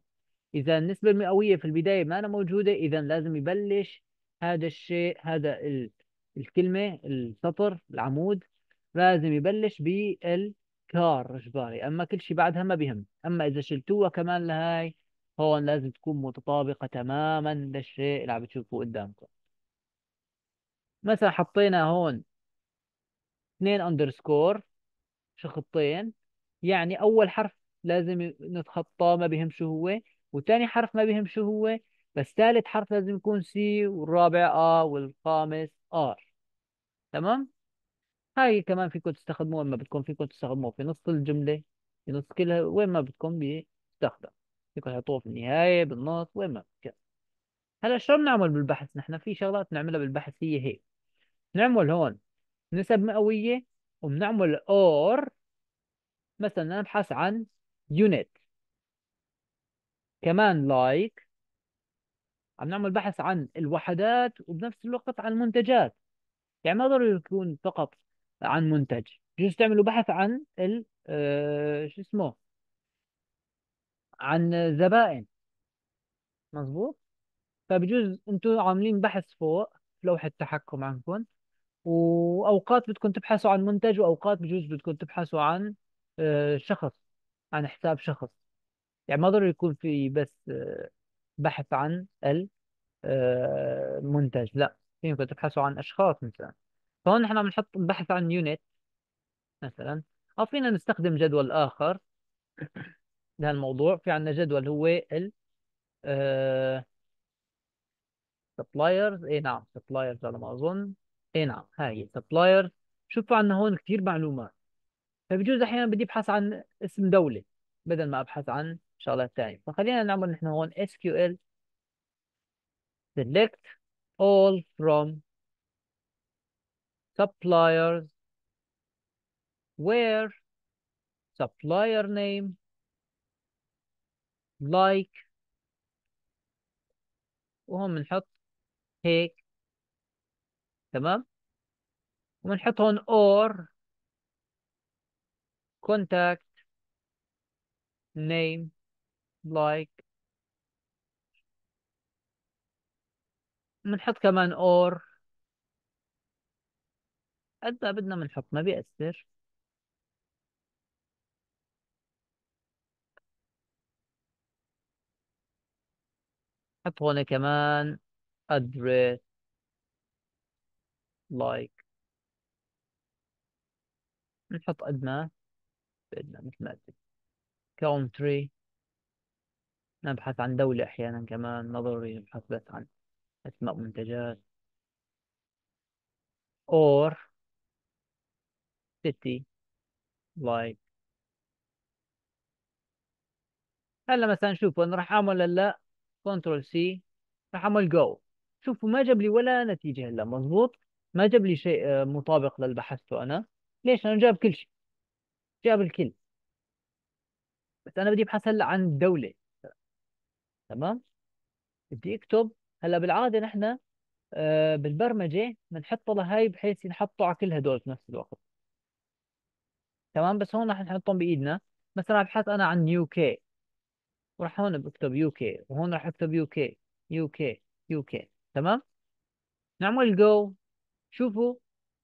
إذا النسبة المئوية في البداية ما أنا موجودة إذا لازم يبلش هذا الشيء هذا ال... الكلمة السطر العمود لازم يبلش بالكار. إجباري أما كل شيء بعدها ما بيهم. أما إذا شلتوها كمان لهاي هون لازم تكون متطابقة تماما للشيء اللي عم بتشوفوه قدامكم. مثلا حطينا هون اثنين اندرسكور شخطين. يعني أول حرف لازم نتخطاه ما بيهم شو هو وثاني حرف ما بيهم شو هو بس ثالث حرف لازم يكون C والرابع A والخامس R تمام؟ هاي كمان فيكم تستخدموها لما بدكم فيكم تستخدموه في نص الجملة في نص كلها وين ما بدكم بيستخدم. فيكم تحطوه في النهاية بالنص وين ما بدكم هلا شو بنعمل بالبحث؟ نحن في شغلات نعملها بالبحث هي هيك. نعمل هون. نسب مئوية وبنعمل or مثلا نبحث عن unit كمان like عم نعمل بحث عن الوحدات وبنفس الوقت عن المنتجات. يعني ما ضروري يكون فقط عن منتج بجوز تعملوا بحث عن ال آه شو اسمه؟ عن زبائن. مزبوط فبجوز أنتم عاملين بحث فوق في لوحة التحكم عندكم. وأوقات بدكم تبحثوا عن منتج وأوقات بجوز بدكم تبحثوا عن آه شخص عن حساب شخص. يعني ما ضروري يكون في بس آه بحث عن المنتج لا. فيكم تبحثوا عن أشخاص مثلا. فهون نحن عم نحط بحث عن يونت مثلا. أو فينا نستخدم جدول آخر [COUGHS] لهالموضوع. في عندنا جدول هو ال suppliers اي نعم suppliers على ما أظن. اي نعم هاي suppliers شوفوا عندنا هون كثير معلومات. فبجوز أحيانا بدي أبحث عن اسم دولة بدل ما أبحث عن شغلات ثانية فخلينا نعمل نحن هون SQL select all from suppliers. Where supplier name like. وهم بنحط هيك. تمام؟ وبنحط هون or contact name like بنحط كمان or قد ما بدنا بنحط ما بيأثر. حط هون كمان address. Like نحط ما بدنا مثل ما قلت country. نبحث عن دولة أحيانا كمان ما ضروري نبحث بس عن أسماء منتجات. Or city. Like. هلا مثلا شوفوا أنا راح أعمل هلا control C راح أعمل جو شوفوا ما جاب لي ولا نتيجة هلا مزبوط ما جاب لي شيء آه، مطابق للي بحثته أنا. ليش؟ أنا جاب كل شيء. جاب الكل. بس أنا بدي أبحث هلأ عن الدولة تمام؟ بدي أكتب. هلأ بالعادة نحن آه، بالبرمجة بنحط لهي بحيث ينحطوا على كل هدول في نفس الوقت. تمام؟ بس هون راح نحطهم بإيدنا. مثلا أبحث أنا عن UK. وراح هون بكتب UK. وهون راح أكتب UK. UK. UK. تمام؟ نعمل جو شوفوا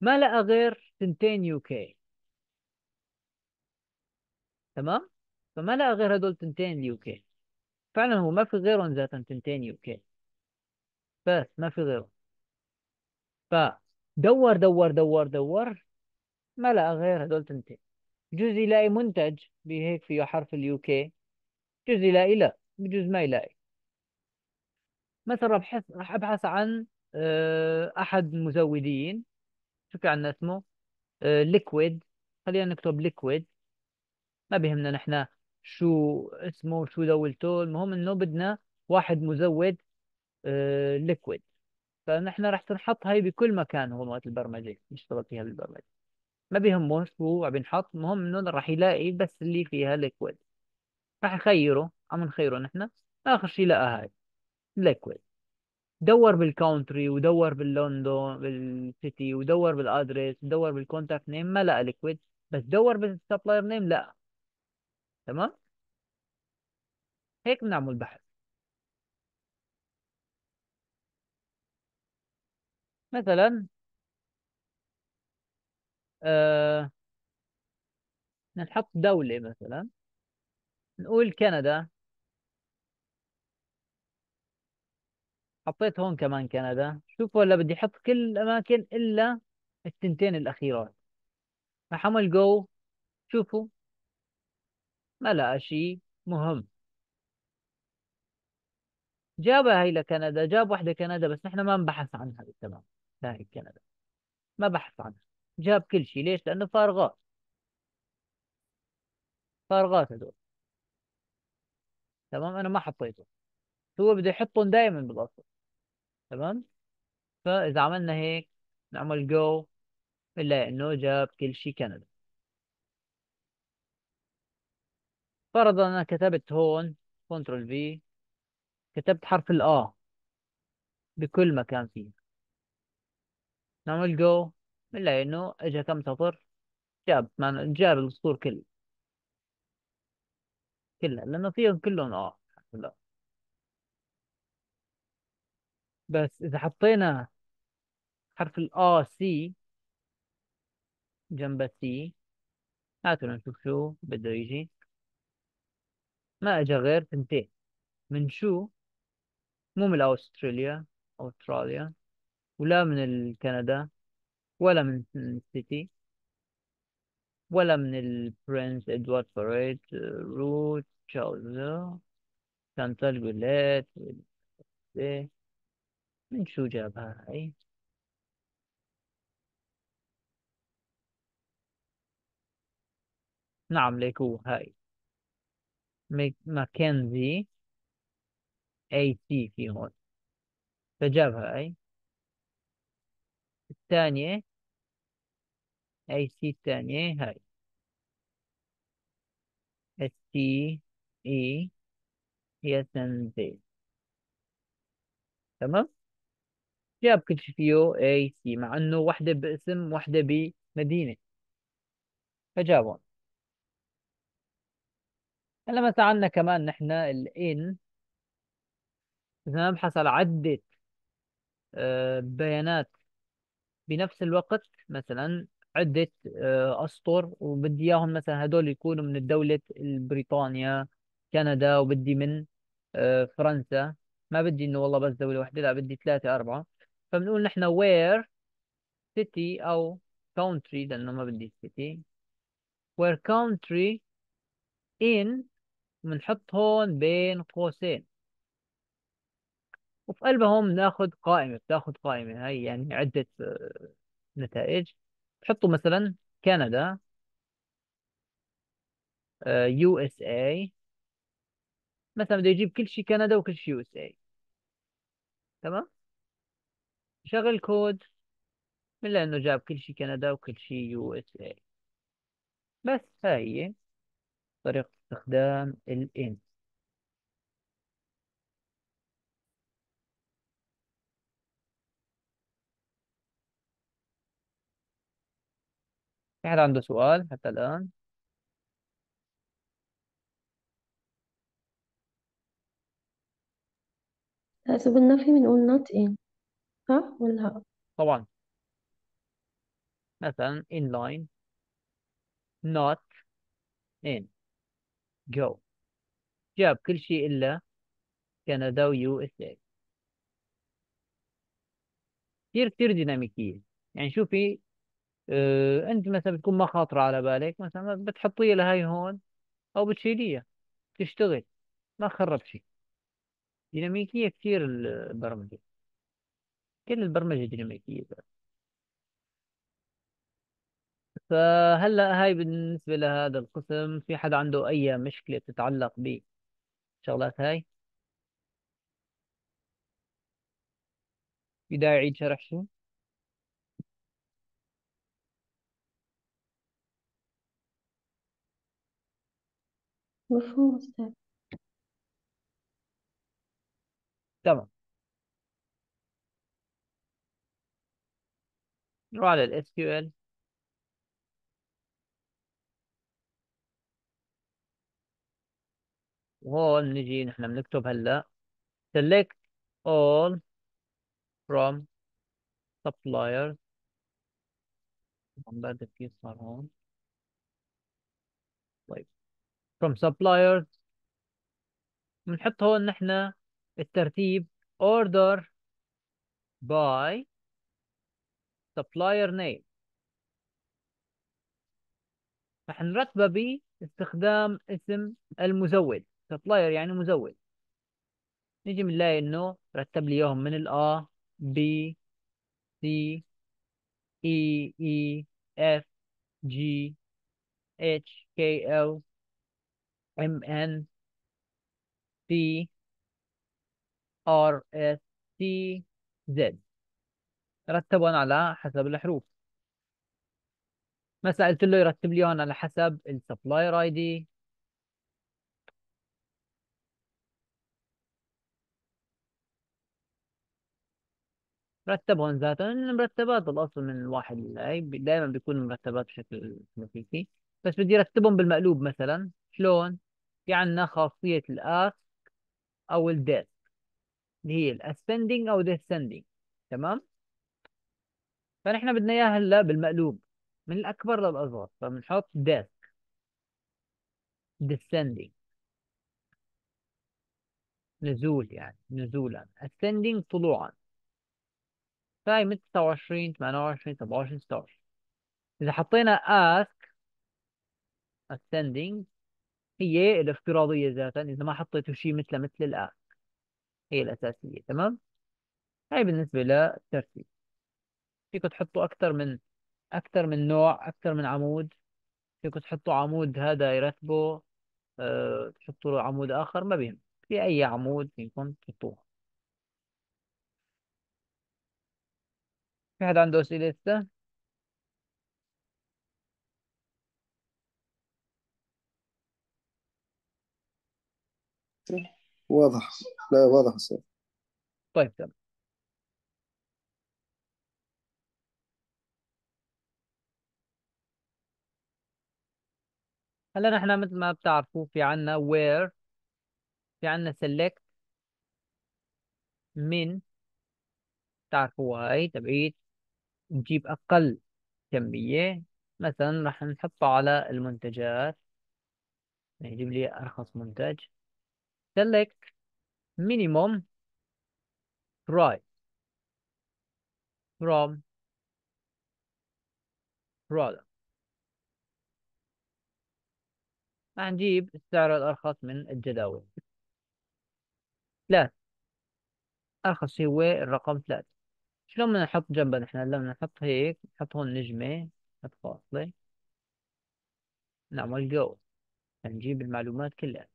ما لقى غير تنتين UK. تمام؟ فما لقى غير هدول تنتين UK. فعلا هو ما في غيرهم ذاتا تنتين UK. بس ما في غيرهم. فدور دور دور دور ما لقى غير هدول تنتين. بجوز يلاقي منتج بهيك فيه حرف ال UK. بجوز يلاقي لا بجوز ما يلاقي. مثلا ابحث راح أبحث عن أحد المزودين. شو عندنا اسمه liquid خلينا نكتب liquid ما بيهمنا نحن شو اسمه شو دولته المهم إنه بدنا واحد مزود liquid فنحن راح تنحط هاي بكل مكان هو وقت البرمجة نشتغل فيها بالبرمجة. ما بيهمه شو عم بينحط المهم إنه راح يلاقي بس اللي فيها liquid راح يخيره عم نخيره نحن. آخر شيء لقى هاي. liquid دور بال country ودور باللندن بال city ودور بال address ودور بال contact name ما لقى liquid بس دور بال supplier name لا تمام؟ هيك بنعمل بحث. مثلا آه نحط دولة مثلا. نقول كندا. حطيت هون كمان كندا. شوفوا هلا بدي أحط كل الأماكن إلا التنتين الأخيرات. اعمل جو شوفوا. ما لقى شيء مهم. جابها هي لكندا. جاب واحدة كندا بس نحن ما نبحث عنها بالتمام. لا هي كندا. ما بحث عنها. جاب كل شيء ليش؟ لأنه فارغات. فارغات هدول. تمام؟ أنا ما حطيته هو بده يحطهم دائما بالأصل. تمام؟ فإذا عملنا هيك نعمل جو إلا إنه جاب كل شيء كندا. فرضا أنا كتبت هون control V كتبت حرف ال A بكل مكان فيه. نعمل جو بنلاقي إنه إجا كم سطر؟ جاب جاب السطور كله. كلها لأنه فيهم كلهم A لا بس إذا حطينا حرف ال A C جنب سي هاتوا نشوف شو بده يجي. ما اجى غير ثنتين. من شو؟ مو من أستراليا أستراليا ولا من الكندا ولا من السيتي ولا من البرنس إدوارد فريد روت تشاوزر سانتال جوليت من شو جابها هاي؟ نعم ليكو هاي. ماكنزي أي سي في هون. فجابها اي الثانية أي سي الثانية هاي. اس تي اي هي تمام؟ جاب كل شيء فيه اي سي مع إنه وحدة باسم وحدة بمدينة. فجابهم هلا مثلا عندنا كمان نحن الان إذا نبحث على عدة آه، بيانات بنفس الوقت مثلا عدة آه، أسطر وبدي إياهم مثلا هدول يكونوا من الدولة بريطانيا كندا وبدي من آه، فرنسا. ما بدي إنه والله بس دولة واحدة لا بدي ثلاثة أربعة. فبنقول نحن where city أو country لأنه ما بدي city where country in بنحط هون بين قوسين. وفي قلبها هون قائمة بتاخذ قائمة. هاي يعني عدة آه، نتائج. بحطوا مثلا كندا USA مثلا بده يجيب كل شيء كندا وكل شيء يو اس اي تمام؟ شغل كود بنلاقي انه جاب كل شيء كندا وكل شيء USA بس هاي هي طريقة استخدام الان في حد عنده سؤال حتى الآن؟ إذا بالنفي بنقول not in. صح ولا طبعا. مثلا in line not in. Go. جاب كل شيء إلا كندا ويو اس اي كثير كثير ديناميكية يعني شوفي آه أنت مثلا بتكون ما خاطرة على بالك مثلا بتحطيها لهي هون أو بتشيليها تشتغل ما خرب شيء. ديناميكية كثير البرمجة. كل البرمجة ديناميكية فهلأ هاي بالنسبة لهذا القسم في حدا عنده أي مشكلة تتعلق بالشغلات هاي؟ في داعي يعيد شرح شو؟ مفهوم أستاذ. تمام. نروح على ال SQL وهون نجي نحن بنكتب هلا. Select all from suppliers عم كيف صار هون؟ طيب. From suppliers بنحط هون نحن الترتيب. Order by name. رح نرتبها باستخدام اسم المزود. supplier يعني مزود. نيجي بنلاقي إنه رتب لي إياهم من الأ B C E E F G H K L M N P R S T Z. رتبهم على حسب الحروف. مثلا قلت له يرتب لي هون على حسب السبلاير اي دي رتبهم ذاتا المرتبات الأصل من الواحد لهي دائما بيكون مرتبات بشكل كلاسيكي بس بدي أرتبهم بالمقلوب مثلا. شلون؟ في عندنا خاصيه ال ASC أو ال DESC اللي هي ال ascending أو descending. تمام؟ فنحن بدنا إياها هلأ بالمقلوب من الأكبر للاصغر فبنحط DESC descending. نزول يعني نزولا. ascending طلوعا. فهي من 29 28 27 26 إذا حطينا ask ascending هي الافتراضية ذاتا. إذا ما حطيتوا شيء مثل مثل الآك هي الأساسية تمام؟ هاي بالنسبة للترتيب فيكم تحطوا أكثر من أكثر من نوع أكثر من عمود؟ فيكم تحطوا عمود هذا يرتبه أه تحطوا عمود آخر؟ ما بيهم. في أي عمود فيكم تحطوه؟ في حدا عنده أسئلة لسه؟ واضح. لا واضح أستاذ. طيب تمام هلأ نحن مثل ما بتعرفوا في عنا where في عنا select من تعرفوها هاي؟ تبعيد نجيب أقل كمية. مثلا راح نحطها على المنتجات. يجيب لي أرخص منتج. select minimum price from product. راح نجيب السعر الأرخص من الجداول. ثلاث أرخص هو الرقم ثلاث شلون بدنا نحط جنبها؟ نحن لما نحط هيك نحط هون نجمة نحط فاصلة. نعمل جو نجيب المعلومات كلها.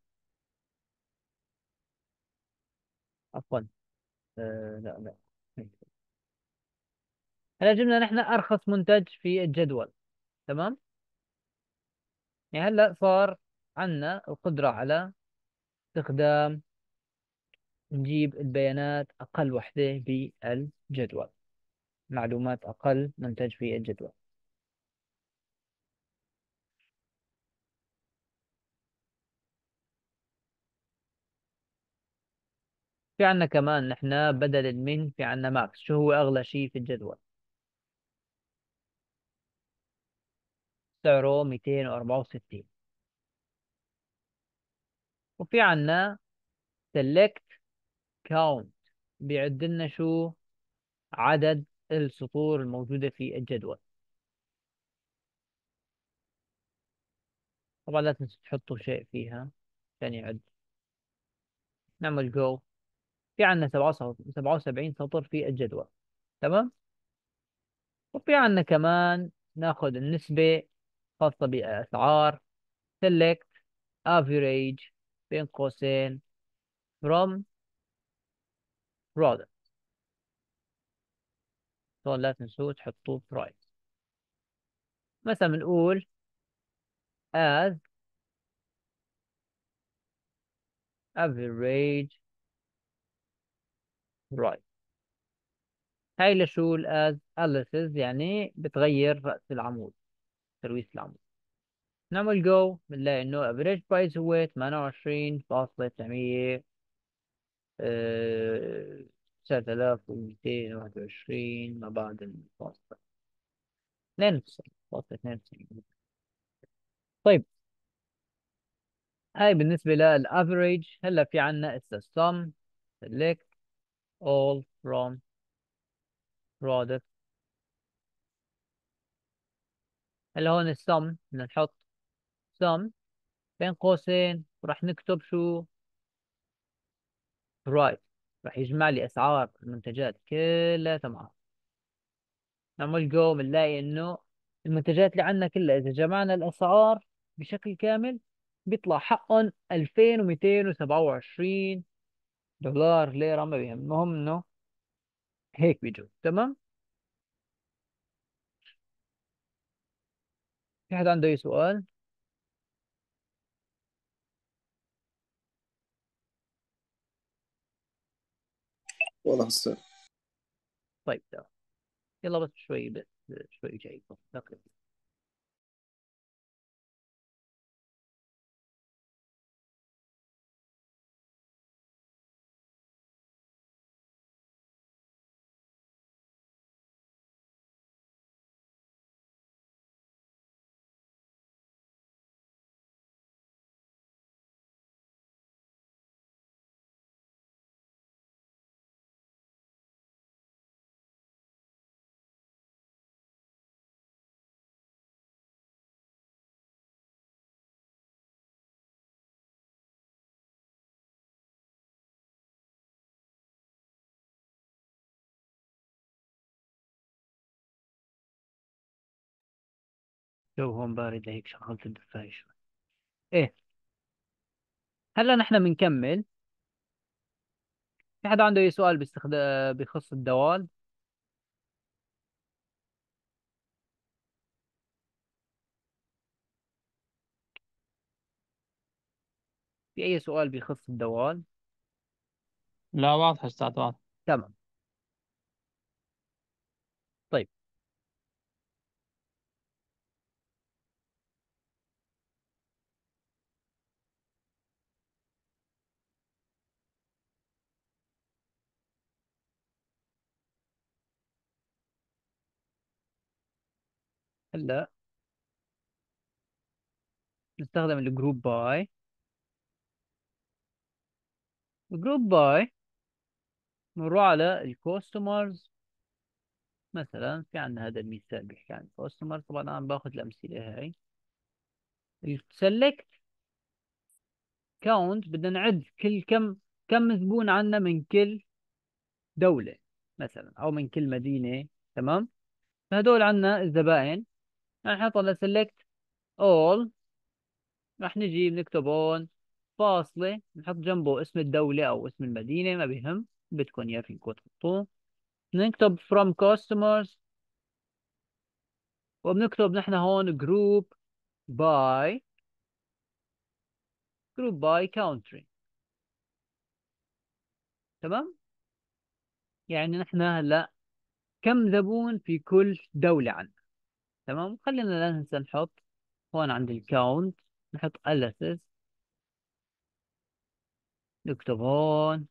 عفوا. آه لا لا. هلا جبنا نحن أرخص منتج في الجدول. تمام؟ يعني هلا صار عندنا القدرة على استخدام نجيب البيانات أقل وحدة بالجدول. معلومات أقل منتج في الجدول في عنا كمان نحن بدل المن في عنا ماكس. شو هو أغلى شيء في الجدول؟ سعره 264 وفي عنا select count. بيعد لنا شو؟ عدد السطور الموجودة في الجدول. طبعا لا تنسوا تحطوا شيء فيها عشان يعد. نعمل جو في عندنا 77 سطر في الجدول. تمام؟ وفي عندنا كمان ناخذ النسبة خاصة بالأسعار. select average بين قوسين from product. طبعا لا تنسوا تحطوا price. مثلا بنقول as average price. هاي لشو as analysis يعني بتغير رأس العمود ترويس العمود. نعمل جو بنلاقي إنه average price هو 28.900 تسعة آلاف ومئتين وواحد وعشرين ما بعد الفاصلة. اثنين وتسعين فاصلة اثنين وتسعين. طيب. هاي بالنسبة للأفريج هلأ في عنا is the sum select all from product. هلأ هون السم بدنا نحط sum بين قوسين وراح نكتب شو؟ Price راح يجمع لي أسعار المنتجات كلها معها نعمل جو بنلاقي إنه المنتجات اللي عندنا كلها إذا جمعنا الأسعار بشكل كامل بيطلع حقهم 2227 دولار. ليرة ما بيهم المهم إنه هيك بيجوا تمام؟ في حد عنده أي سؤال؟ واضح أستاذ طيب تمام يلا بس شوي بس شوي جاي تقريبا جو هون بارد لهيك شغلت الدفاية شوي. إيه هلأ نحن بنكمل في حدا عنده أي سؤال باستخدام بخص الدوال؟ في أي سؤال بخص الدوال؟ لا واضح أستاذ واضح. تمام. هلا نستخدم ال group by ال group by بنروح على ال customers مثلا في عندنا هذا المثال بيحكي عن ال customer طبعا أنا باخذ الأمثلة هاي. ال select count بدنا نعد كل كم كم زبون عندنا من كل دولة مثلا أو من كل مدينة تمام؟ فهدول عندنا الزبائن. رح نحط على select all. رح نجي بنكتب هون فاصلة. نحط جنبه اسم الدولة أو اسم المدينة ما بيهم. بدكم اياه فيكم تحطوه نكتب from customers. وبنكتب نحن هون group by group by country. تمام؟ يعني نحن هلأ كم زبون في كل دولة عندنا؟ تمام؟ خلينا لا ننسى نحط هون عند الكاونت نحط ألسس نكتب هون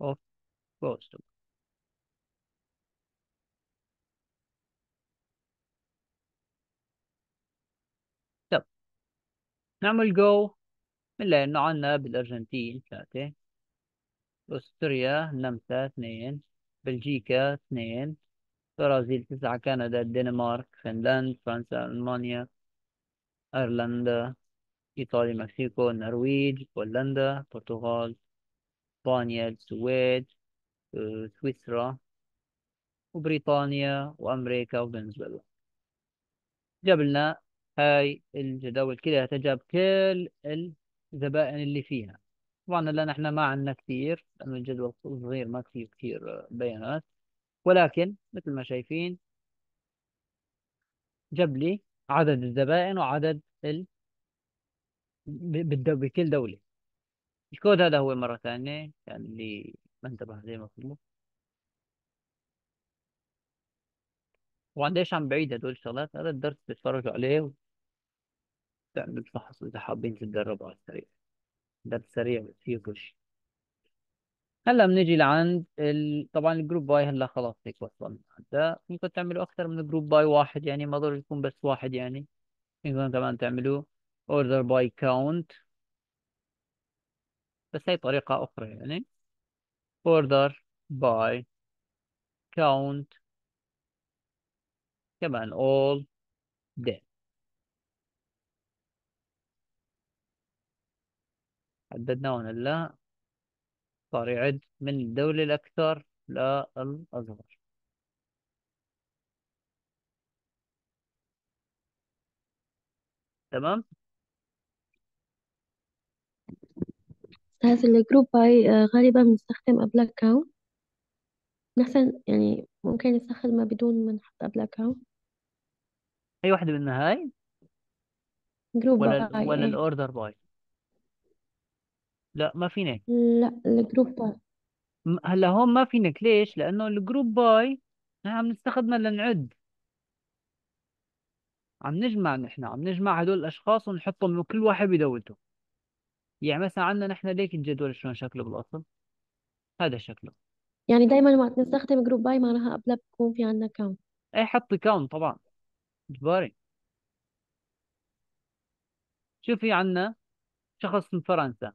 of customers طب نعمل جو بنلاقي إنه عنا بالأرجنتين ثلاثة استراليا النمسا اثنين. بلجيكا اثنين. برازيل تسعة. كندا الدنمارك فنلند فرنسا ألمانيا أيرلندا إيطاليا مكسيكو النرويج بولندا البرتغال إسبانيا السويد آه، سويسرا وبريطانيا وأمريكا وفنزويلا. جاب لنا هاي الجداول كلها جاب كل الزبائن اللي فيها. طبعا لأن إحنا ما عندنا كثير لأنه الجدول صغير ما فيه كثير بيانات. ولكن مثل ما شايفين جاب لي عدد الزبائن وعدد ال... بكل دولة. الكود هذا هو مرة ثانية يعني اللي ما انتبه زي ما قلت وقديش عم بعيد هدول الشغلات؟ هذا الدرس تتفرجوا عليه وتعملوا فحص إذا حابين تتدربوا على السريع. درس سريع فيه شيء هلا بنيجي لعند ال... طبعا ال group by هلا خلاص هيك وصلنا. هذا ممكن تعملوا أكثر من group by واحد يعني ما ضروري يكون بس واحد يعني. ممكن كمان تعملوا order by count بس هي طريقة أخرى يعني. اوردر باي كاونت كمان all day. حددنا هون هلا صار يعد من الدولة الأكثر للأصغر تمام؟ هذا ال group by آه، غالبا بنستخدم قبل count نحسن يعني ممكن نستخدمها بدون ما نحط قبل count أي واحدة منها هاي؟ group ولا by ولا إيه. ال order by؟ لا ما فينك لا ال group by. م- هلا هون ما فينك. ليش؟ لأنه ال group by نحن عم نستخدمها لنعد. عم نجمع نحن عم نجمع هدول الأشخاص ونحطهم كل واحد بدولته يعني مثلا عندنا نحن ليك الجدول شلون شكله بالأصل؟ هذا شكله. يعني دايما وقت نستخدم group by معناها قبلها بكون في عنا count أي حط count طبعا. إجباري. شوفي عندنا شخص من فرنسا.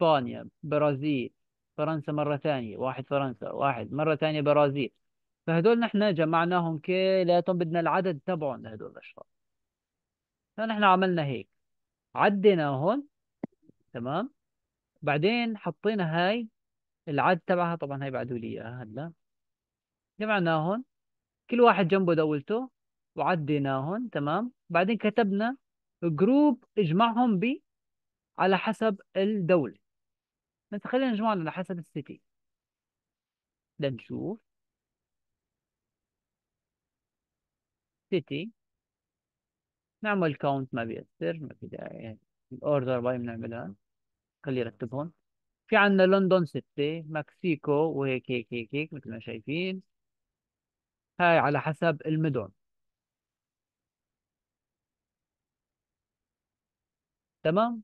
إسبانيا برازيل فرنسا مرة ثانية واحد فرنسا واحد مرة ثانية برازيل. فهدول نحن جمعناهم كلياتهم بدنا العدد تبعهم لهدول الأشخاص. فنحن عملنا هيك. عديناهم تمام؟ بعدين حطينا هاي العد تبعها. طبعا هاي بعدوا لي إياها هلا. جمعناهم كل واحد جنبه دولته وعديناهم تمام؟ بعدين كتبنا جروب اجمعهم ب على حسب الدولة. بس خلينا نجمعهم على حسب السيتي. لنشوف city. نعمل count ما بيأثر ما في داعي. يعني ال order by بنعملها. خلي يرتبهم. في عندنا لندن ستة مكسيكو وهيك هيك هيك هيك مثل ما شايفين. هاي على حسب المدن. تمام؟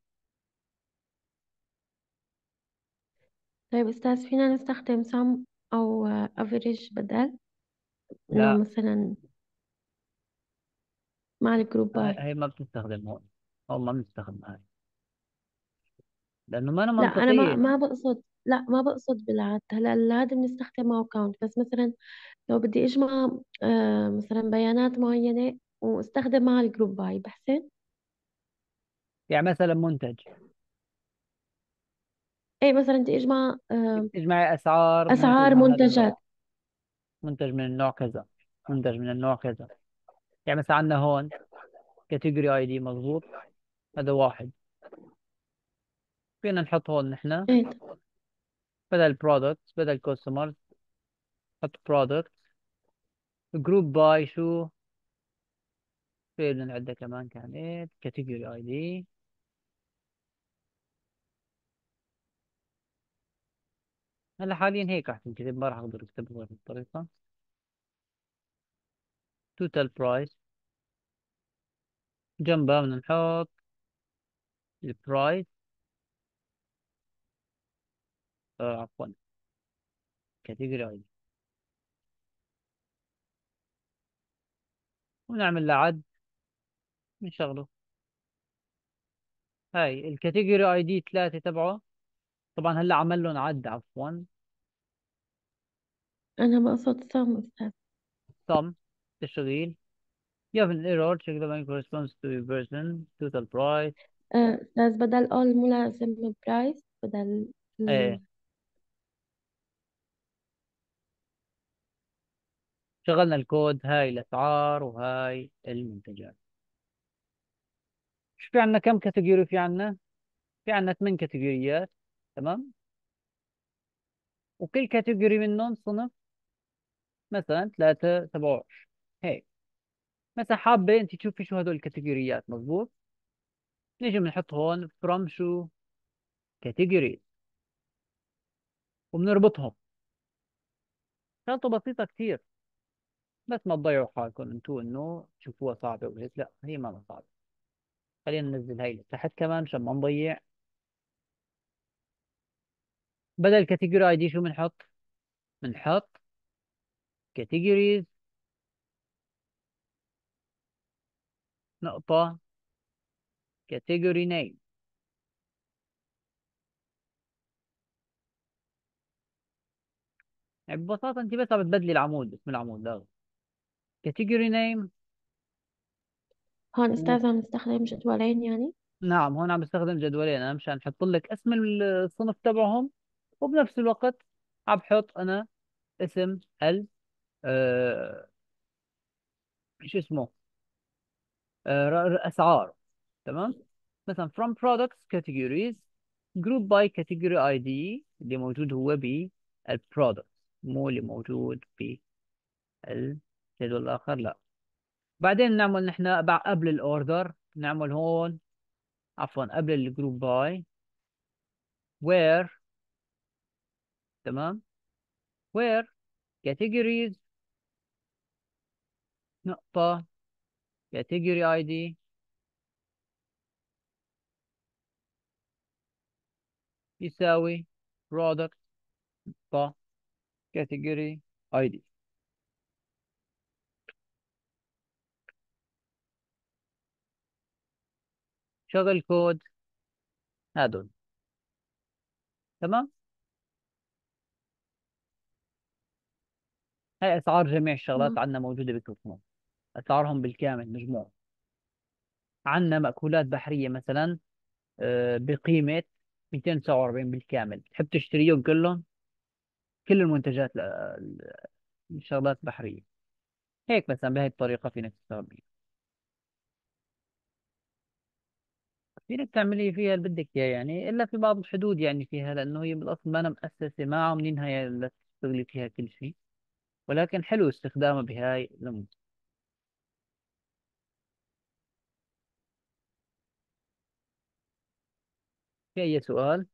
طيب أستاذ فينا نستخدم sum أو average بدل؟ إنه لا مثلا مع ال group by هاي ما بتستخدم هون هون ما بنستخدم هاي لأنه ما أنا لا أنا ما منطقية. ما بقصد لا ما بقصد بالعد هلأ العد بنستخدم معه count بس مثلا لو بدي أجمع آه مثلا بيانات معينة وأستخدم معها ال group by بحسن؟ يعني مثلا منتج. إيه مثلا بدي اجمع آه تجمعي أسعار منتج اسعار من هذا منتجات. النوع. منتج من النوع كذا منتج من النوع كذا. يعني مثلا عندنا هون category ID مضبوط هذا واحد. فينا نحط هون نحن إيه. بدل products بدل customers نحط products group by شو؟ في بدنا نعدها كمان count category ID هلا حاليا هيك راح تنكتب ما راح أقدر اكتبها بهذه الطريقة. total price جنبها بدنا نحط ال price آه عفوا. category ID ونعمل له عد. نشغله. هاي ال category ID 3 تبعه. طبعا هلأ عمل لهم عد عفوا. أنا بقصد سام أستاذ sum تشغيل. You have an error. Check the manual that corresponds to your version total price. آه، أستاذ بدل all مو لازم price بدل إيه. شغلنا الكود. هاي الأسعار وهاي المنتجات. شو في عندنا كم category في عندنا في عندنا ثمان categories. تمام وكل category منهم صنف مثلا 3 17 هيك مثلا حابة انت تشوفي شو هدول ال categories مظبوط نيجي بنحط هون from شو categories وبنربطهم شغلته بسيطة كثير بس ما تضيعوا حالكم أنتوا انه تشوفوها صعبة وهيك لا هي ما صعبة خلينا ننزل هاي لتحت كمان عشان ما نضيع بدل كاتيجوري اي دي شو بنحط؟ بنحط categories نقطة category name. يعني ببساطة انت بس عم تبدلي العمود اسم العمود لا category name هون و... أستاذ عم نستخدم جدولين يعني. نعم هون عم بستخدم جدولين. أنا مشان أحط لك اسم الصنف تبعهم وبنفس الوقت عم أنا اسم ال آه... شو اسمه؟ آه... أسعار تمام؟ مثلا from products categories group by category ID اللي موجود هو ب ال product مو اللي موجود في الجدول الآخر لا. بعدين نعمل نحن قبل ال order نعمل هون عفوا قبل ال group by where تمام where categories نقطة category ID يساوي product نقطة category ID شغل كود هذول تمام أسعار جميع الشغلات عندنا موجودة بكوكمون أسعارهم بالكامل مجموع عندنا مأكولات بحرية مثلا آه، بقيمة 249 بالكامل. تحب تشتريهم كلهم؟ كل المنتجات ل- ل- الشغلات بحرية. هيك مثلا بهي الطريقة فينك تستخدميها. فينك تعملي فيها اللي بدك إياه يعني إلا في بعض الحدود يعني فيها لأنه هي بالأصل ما أنا مؤسسة ما عاملينها هي اللي تشتغلي فيها كل شيء. ولكن حلو استخدامها بهاي الأمور في أي سؤال؟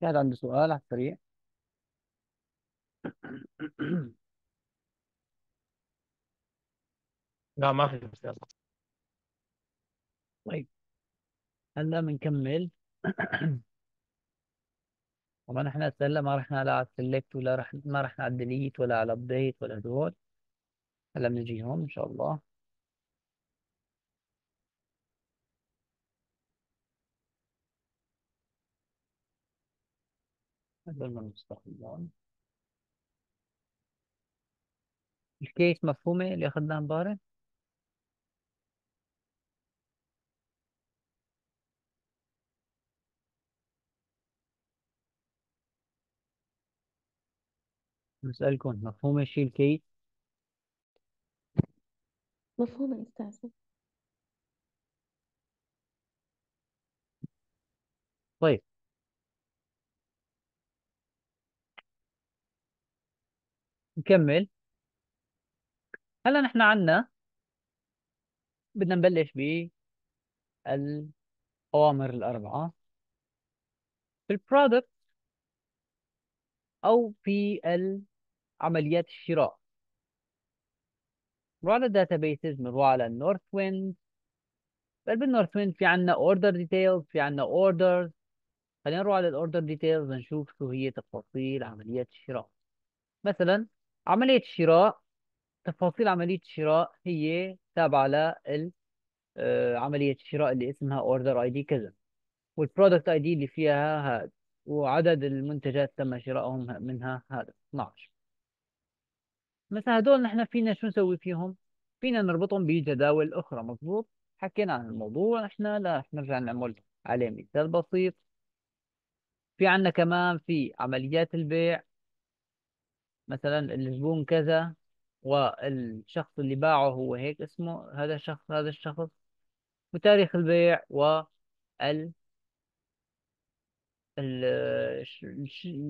في حد عنده سؤال على السريع؟ [COUGHS] لا ما في أستاذ طيب هلا بنكمل طبعا إحنا هسه ما رحنا لا على ال select ولا رح ما رحنا على ال delete ولا على ال update ولا هدول هلا بنجيهم إن شاء الله. ما بنستخدمهم ال case مفهومة اللي أخذناها امبارح؟ بسألكم مفهومة شيء الكيس مفهوم يا أستاذ طيب. نكمل. هلا نحن عنا بدنا نبلش بالأوامر الأربعة. في ال product أو في عمليات الشراء. نروح على ال databases نروح على ال Northwind. بل بال Northwind في عندنا order details في عندنا orders خلينا نروح على ال order details نشوف شو هي تفاصيل عمليات الشراء. مثلا عملية الشراء تفاصيل عملية الشراء هي تابعة ل آه، عملية الشراء اللي اسمها order ID كذا. وال product ID اللي فيها هذا وعدد المنتجات تم شرائهم منها هذا. 12 مثلا هدول نحن فينا شو نسوي فيهم؟ فينا نربطهم بجداول أخرى مضبوط حكينا عن الموضوع نحن لا رح نرجع نعمل عليه مثال بسيط. في عندنا كمان في عمليات البيع مثلا الزبون كذا والشخص اللي باعه هو هيك اسمه هذا الشخص هذا الشخص. وتاريخ البيع و ال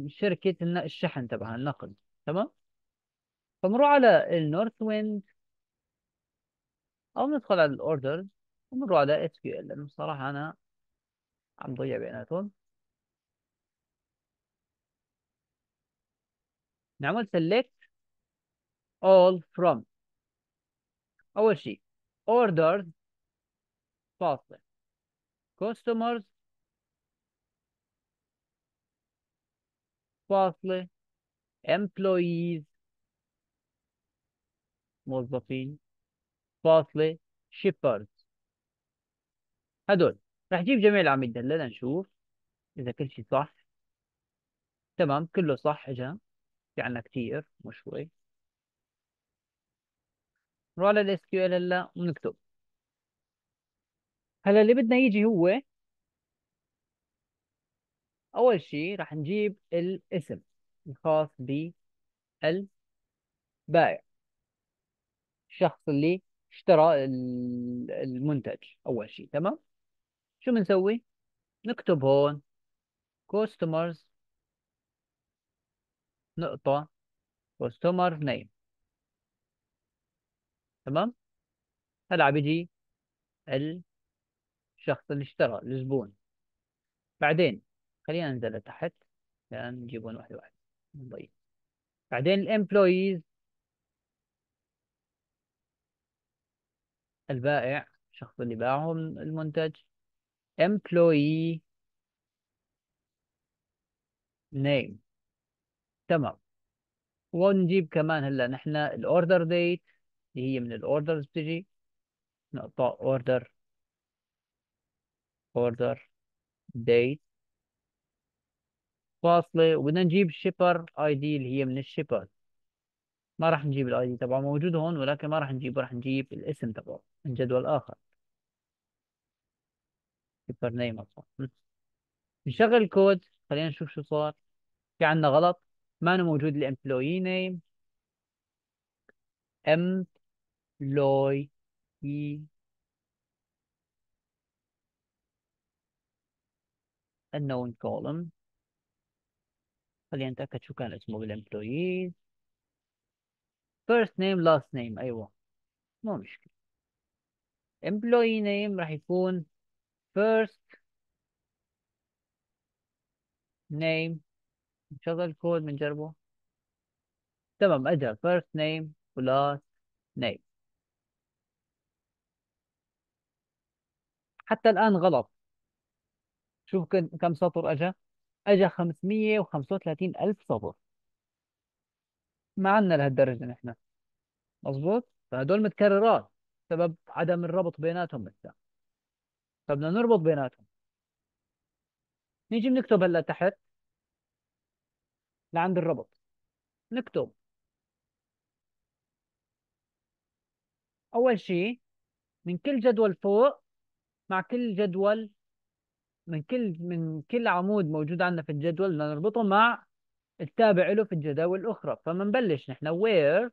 الشركة الشحن تبعها النقل تمام؟ فنروح على ال Northwind أو ندخل على ال orders ونروح على SQL لأنه صراحة أنا عم ضيع بيناتهم. نعمل select all from. أول شيء orders فاصلة customers فاصلة employees موظفين فاصلة shippers. هدول. راح نجيب جميع الأعمدة هلا نشوف إذا كل شيء صح. تمام كله صح إجا. في عنا كتير مو شوي. نروح على ال SQL هلا ونكتب. هلا اللي بدنا يجي هو أول شيء راح نجيب الاسم الخاص بالبائع الشخص اللي اشترى المنتج أول شيء تمام؟ شو بنسوي؟ نكتب هون customers نقطة customer name تمام؟ هلا بيجي الشخص اللي اشترى الزبون. بعدين خلينا ننزل لتحت لأن نجيبهم واحدة واحدة. نضيف بعدين الامبلويز البائع الشخص اللي باعهم المنتج. Employee name. تمام. ونجيب كمان هلأ نحن ال order date اللي هي من ال orders بتجي. نقطة order order date فاصلة. وبدنا نجيب shipper ID اللي هي من ال shipper ما راح نجيب ال ID تبعه موجود هون ولكن ما راح نجيبه راح نجيب الاسم تبعه. من جدول آخر. shipper name نشغل الكود. خلينا نشوف شو صار. في عندنا غلط. ما موجود ال employee name employee. Unknown column. خلينا نتأكد شو كان اسمه بالامبلويز first name last name. أيوة. مو مشكلة. Employee name راح يكون first name. نشغل الكود بنجربه تمام اجى first name last name. حتى الآن غلط. شوف كم سطر اجى اجى 535 ألف سطر. ما عندنا لهالدرجة نحن. مظبوط؟ فهدول متكررات. سبب عدم الربط بيناتهم بس فبدنا نربط بيناتهم. نيجي بنكتب هلا تحت لعند الربط. نكتب. أول شيء من كل جدول فوق مع كل جدول من كل من كل عمود موجود عندنا في الجدول بدنا نربطه مع التابع له في الجداول الأخرى. فبنبلش نحن. Where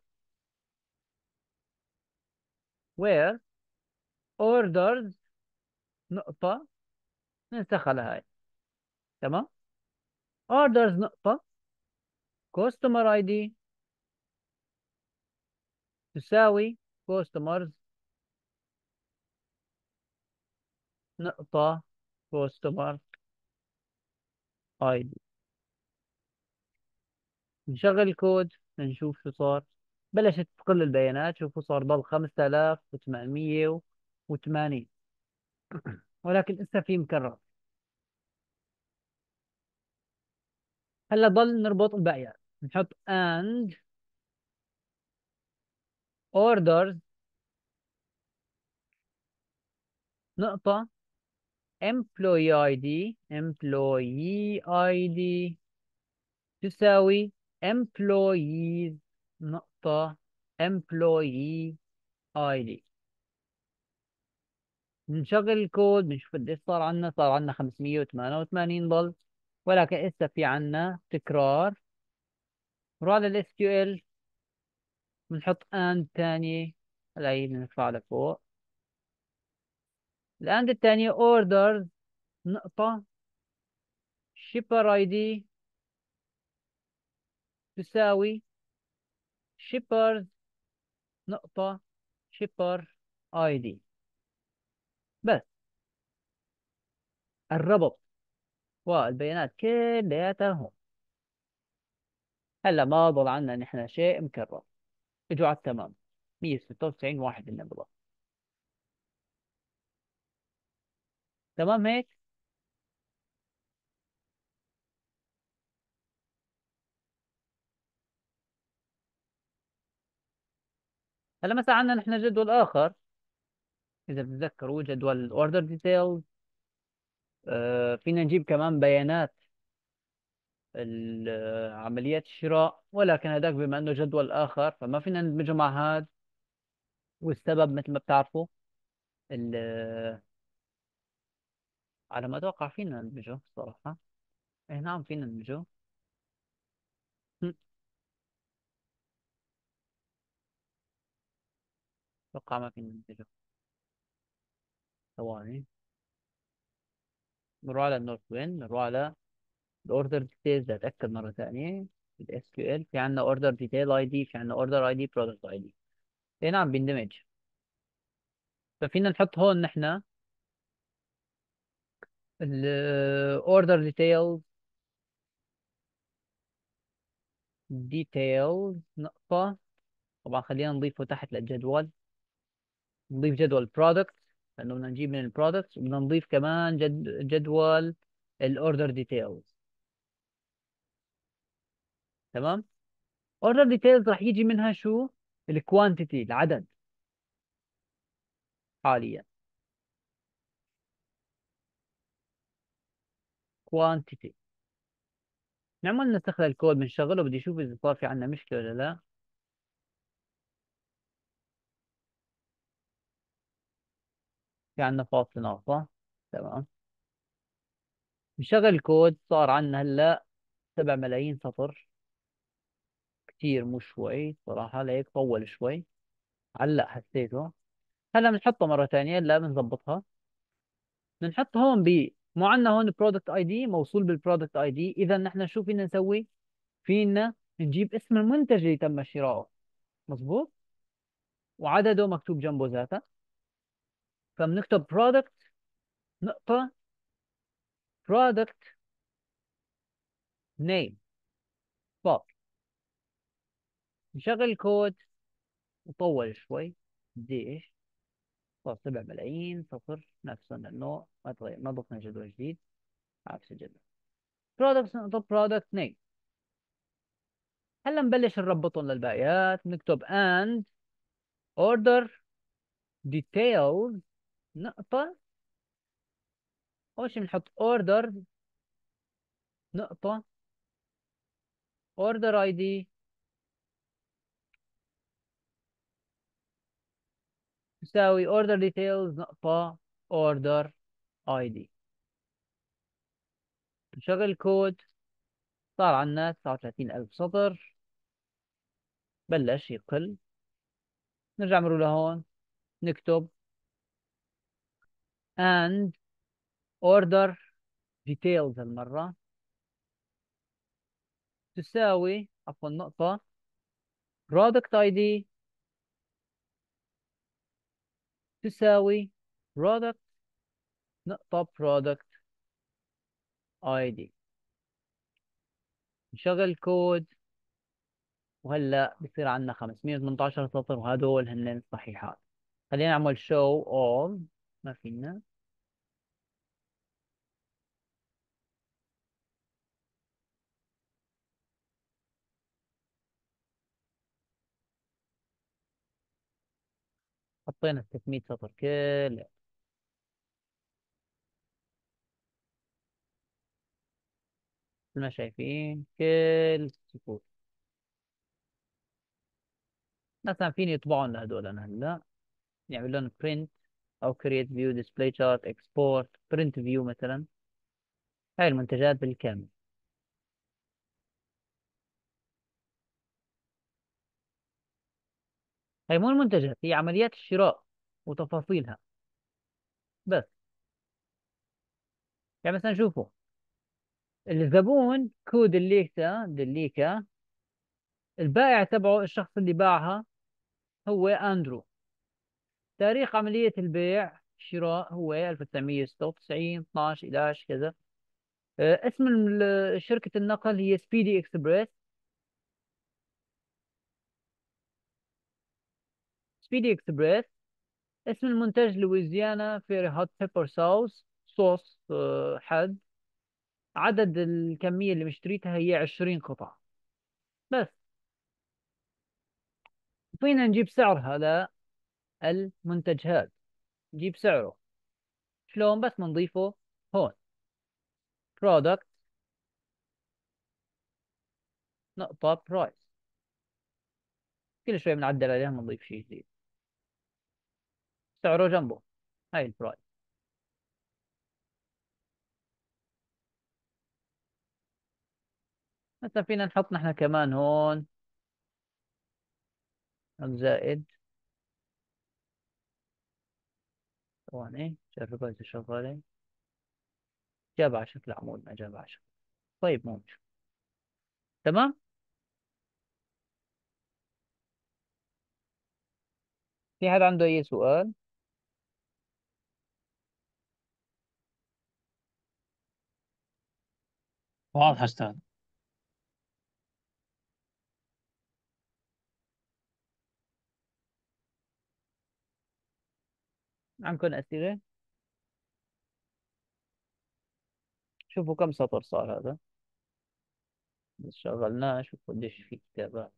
where orders نقطة ننسخها لهاي تمام؟ orders نقطة customer ID تساوي customers نقطة customer ID نشغل الكود نشوف شو صار. بلشت تقل البيانات. شوفوا صار ضل 5880 [COUGHS] ولكن لسه في مكرر. هلأ ضل نربط الباقيات. نحط and orders. نقطة employee ID employee ID تساوي employees. نقطة. Employee ID نشغل الكود بنشوف قديش صار عنا. صار عنا 588 ضل ولكن لسه في عنا تكرار. نروح على ال SQL بنحط and ثانية هلا بنرفع لفوق. الاند الثانية orders نقطة. shipper ID تساوي shippers نقطة shipper ID بس. الربط والبيانات كلياتها هون هلا ما ضل عنا نحن شيء مكرر. إجوا على التمام. 196 واحد النبضة. تمام هيك؟ هلا مثلا عندنا نحن جدول آخر. إذا بتتذكروا جدول ال order details آه فينا نجيب كمان بيانات عمليات الشراء ولكن هذاك بما إنه جدول آخر فما فينا ندمجه مع هذا والسبب مثل ما بتعرفوا. على ما أتوقع فينا ندمجه صراحة. اي نعم فينا ندمجه أتوقع ما فينا ندمجه ثواني. نروح على ال Northwind؟ نروح على ال order details أتأكد مرة ثانية. في ال SQL في عندنا order detail ID في عندنا order ID product ID اي نعم بيندمج ففينا نحط هون نحن ال order details details نقطة. طبعا خلينا نضيفه تحت للجدول. نضيف جدول product لأنه بدنا نجيب من ال product وبدنا نضيف كمان جد جدول ال order details تمام؟ order details راح يجي منها شو؟ ال quantity العدد. حاليا. quantity نعمل نستخدم الكود بنشغله بدي أشوف إذا صار في عندنا مشكلة ولا لا. في عندنا فاصل ناقصة. تمام. نشغل الكود صار عندنا هلا 7 ملايين سطر. كثير مو شوي صراحة لهيك طول شوي. علق حسيته. هلا بنحطه مرة ثانية لا بنظبطها. بنحط هون ب مو عندنا هون product ID موصول بال product ID إذا نحن شو فينا نسوي؟ فينا نجيب اسم المنتج اللي تم شراؤه. مزبوط وعدده مكتوب جنبه ذاته. فبنكتب product نقطة product name فقط نشغل الكود. وطول شوي. قديش صار 7 ملايين. صفر. نفس النوع. ما تغير. ما ضفنا جدول جديد. عكس الجدول. product نقطة product name هلا نبلش نربطهم للباقيات. نكتب and order details. نقطة. أول شيء بنحط order. نقطة. order ID تساوي order details. نقطة. order ID نشغل الكود صار عندنا 39 ألف سطر. بلش يقل. نرجع مرور لهون. نكتب. And order details هالمرة تساوي عفوا نقطة. product ID تساوي product نقطة product ID نشغل الكود وهلأ بصير عندنا 518 سطر وهدول هن الصحيحات. خلينا نعمل show all. ما فينا. حطينا 600 سطر كل. مثل ما شايفين كل السطور مثلا فيني يطبعهم لهدول أنا هلا؟ لهم print أو create view display chart export print view مثلا. هاي المنتجات بالكامل. هاي مو المنتجات هي عمليات الشراء وتفاصيلها. بس. يعني مثلا شوفوا. الزبون كود الليكتا دليكا البائع تبعه الشخص اللي باعها هو اندرو تاريخ عملية البيع الشراء هو 1996 12 11 كذا. آه، اسم شركة النقل هي Speedy Express. Speedy Express اسم المنتج Louisiana Fiery Hot Pepper Sauce sauce آه، حد عدد الكمية اللي مشتريتها هي 20 قطعة. بس. فينا نجيب سعرها. للمنتج هذا نجيب سعره. شلون بس بنضيفه هون. product. نقطة برايس كل شوي بنعدل عليها بنضيف شيء جديد. سعره جنبه. هاي البرايس مثلا فينا نحط نحن كمان هون. زائد ثواني جربها إذا شغالة؟ جاب على شكل عمود ما جاب على شكل. طيب ممكن تمام؟ في حد عنده أي سؤال؟ واضح أستاذ. عندكم أسئلة. شوفوا كم سطر صار هذا. شغلناه شوفوا قديش في كتابات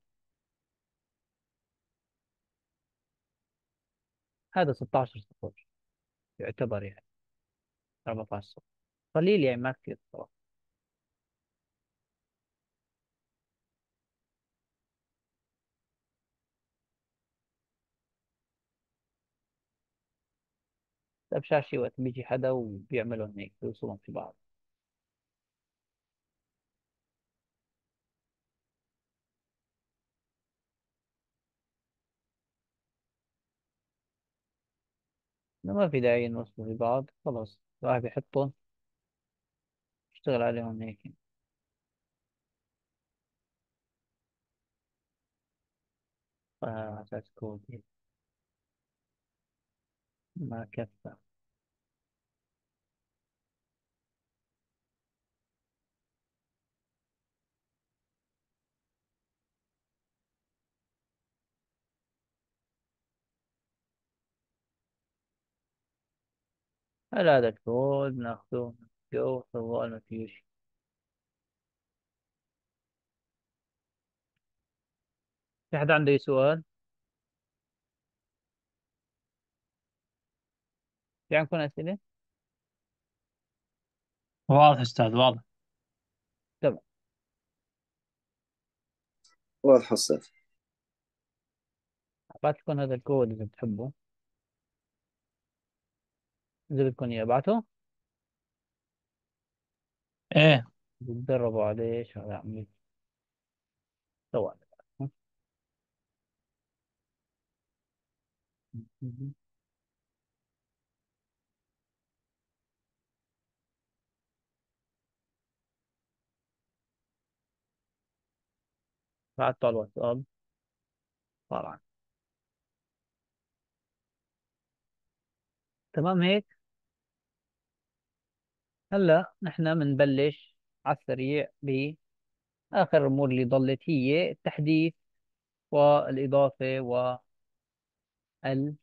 هذا 16 سطر. يعتبر يعني 14 سطر. قليل يعني ما كثير صراحة. طيب شاشة وقت بيجي حدا وبيعملوا هيك بيوصلهم في بعض. ما في داعي نوصلوا في بعض خلاص الواحد بيحطهم يشتغل عليهم هيك. آه أساس كود ما كفى. هل هذا الكود نأخذه جو طوال ما فيهوش في حدا عنده أي سؤال؟ في عندكم أسئلة؟ واضح أستاذ واضح. تمام. واضح أستاذ. لكم هذا الكود إذا بتحبوا إذا بدكم إياه أبعته. إيه. تدربوا عليه شغل عملي ثواني بعته على الواتساب طبعا. تمام هيك؟ هلا نحن بنبلش على السريع بآخر الأمور اللي ضلت هي التحديث والإضافة والحذف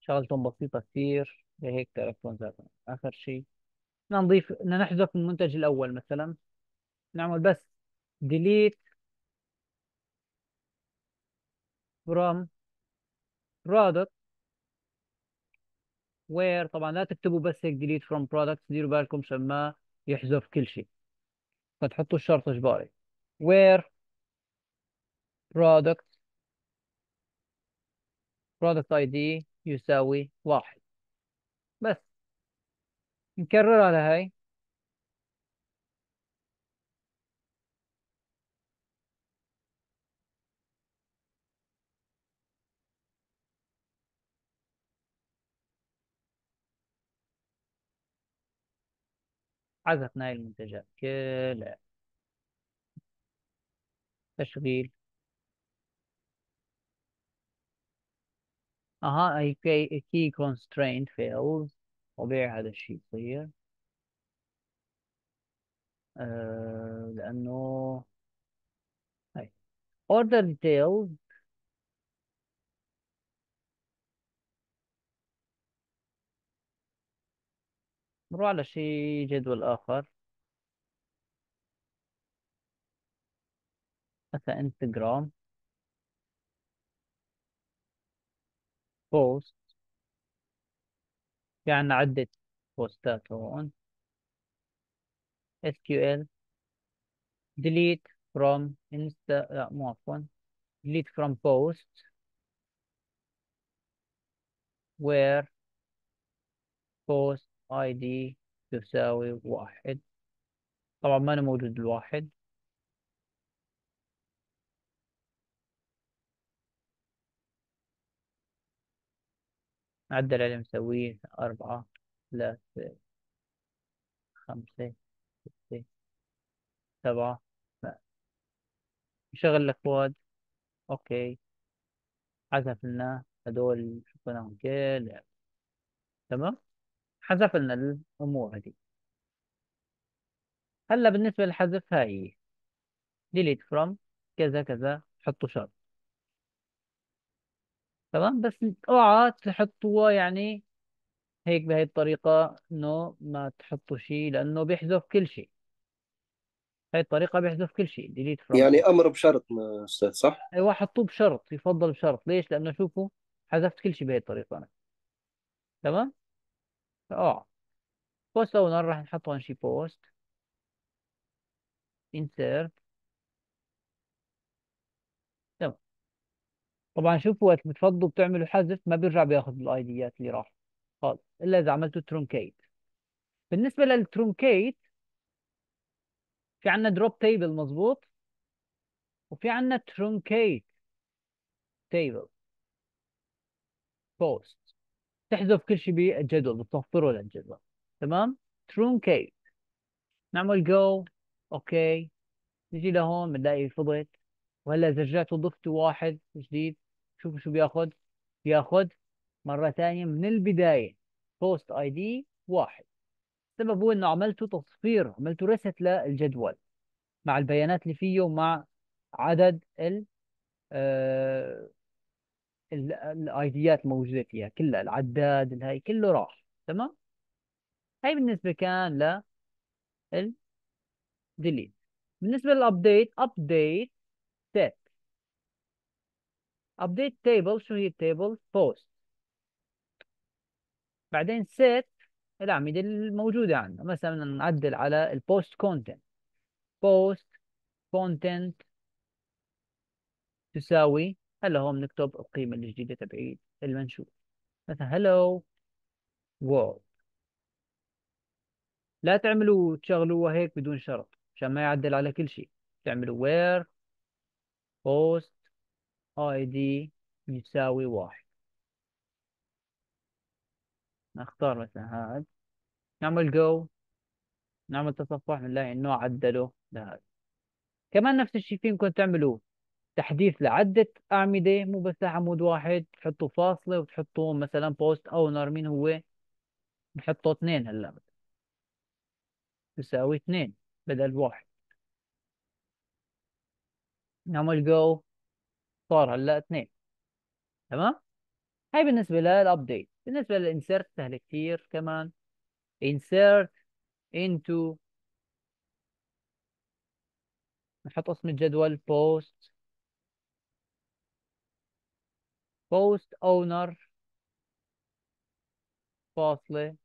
شغلتهم بسيطة كثير هيك تعرفون ذاتهم. آخر شيء بدنا نضيف بدنا نحذف المنتج الأول مثلا. نعمل بس delete from product where طبعا لا تكتبوا بس هيك delete from product ديروا بالكم عشان ما يحذف كل شيء. فتحطوا الشرط اجباري where product product ID يساوي واحد. بس. نكررها لهي حذفنا هاي المنتجات. كلها تشغيل. أها أي كي constraint fails. طبيعي هذا الشيء يصير. آه لأنه هاي. order details. نروح على شيء جدول آخر. مثلا انستغرام بوست في عنا عدة بوستات هون SQL delete from insta لا مو عفوا. Delete from post. Where post ID تساوي واحد. طبعا ما أنا موجود الواحد. نعدل عليه مسويه أربعة ثلاثة خمسة ستة سبعة. نشغل الأكواد أوكي. حذف لنا هدول شفناهم كل تمام؟ حذف لنا الأمور هذه هلا بالنسبة للحذف هاي delete from كذا كذا حطوا شرط تمام بس اوعى تحطوها يعني هيك بهي الطريقة إنه ما تحطوا شيء لأنه بيحذف كل شيء هاي الطريقة بيحذف كل شيء delete from يعني أمر بشرط ما أستاذ صح؟ أيوه حطوه بشرط يفضل بشرط ليش؟ لأنه شوفوا حذفت كل شيء بهي الطريقة أنا. تمام؟ آه post owner راح نحط هون شيء post insert. تمام طبعا شوفوا وقت بتفضلوا بتعملوا حذف ما بيرجع بياخذ ال IDيات اللي راح. خالص إلا إذا عملتوا truncate بالنسبة لل truncate في عندنا drop table مظبوط وفي عندنا truncate table post تحذف كل شيء بالجدول بتصفره للجدول تمام؟ truncate نعمل جو أوكي. نجي لهون بنلاقي فضت وهلأ إذا رجعت وضفت واحد جديد شوفوا شو بياخذ بياخذ مرة ثانية من البداية. post ID واحد. السبب هو إنه عملته تصفير عملته reset للجدول مع البيانات اللي فيه ومع عدد ال ال IDيات الموجوده فيها كلها العداد الهي كله راح تمام؟ هاي بالنسبة كان ل delete بالنسبة لل update update set update table شو هي ال table post. بعدين set الأعمدة الموجودة عندنا مثلا نعدل على ال post content post content تساوي هلا هون بنكتب القيمة الجديدة تبعيد المنشور. مثلا hello world لا تعملوا تشغلوها هيك بدون شرط عشان ما يعدل على كل شيء. تعملوا where post id يساوي واحد. نختار مثلا هذا نعمل جو نعمل تصفح بنلاقي انه عدله لهذا كمان نفس الشيء فيكم تعملوا تحديث لعدة أعمدة مو بس عمود واحد تحطوا فاصلة وتحطوا مثلا بوست أونر مين هو؟ نحطه اثنين هلأ تساوي اثنين بدل واحد. نعمل جو صار هلأ اثنين. تمام؟ هاي بالنسبة للابديت بالنسبة للانسيرت سهل كثير كمان. insert into نحط اسم الجدول post post owner فاصلة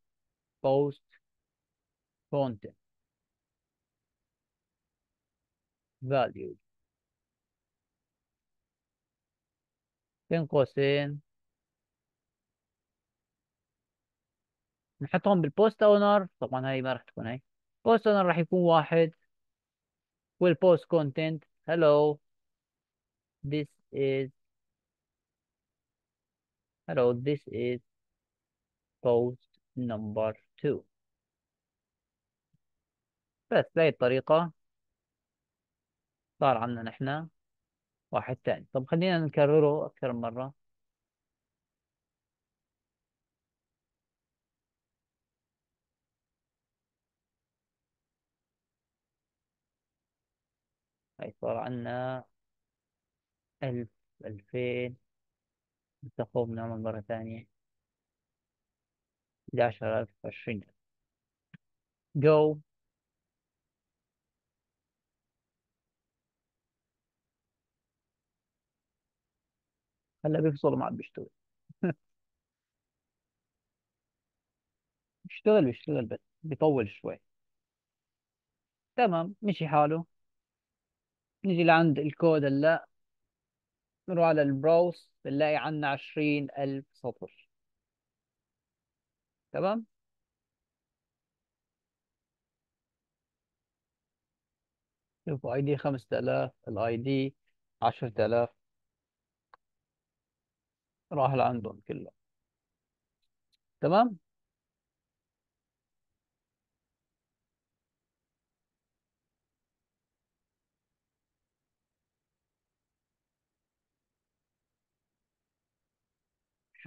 post content. Value. بين قوسين نحطهم بال post owner طبعا هاي ما راح تكون هاي. post owner راح يكون واحد. وال post content hello. This is hello this is post number two. بس بهي الطريقة صار عندنا نحن واحد تاني. طب خلينا نكرره أكثر من مرة. هاي صار عندنا ألف ألفين. نستخدم نعمل مرة ثانية. عشر ألف عشرين جو. هلا بيفصل ما عاد بيشتغل. [LAUGHS] بيشتغل بيشتغل بس بيطول شوي. تمام مشي حاله. نجي لعند الكود هلا. نروح على ال browse بنلاقي عشرين ألف سطر. تمام؟ شوفوا ID 5000 ال ID 10000 راح لعندهم كله تمام؟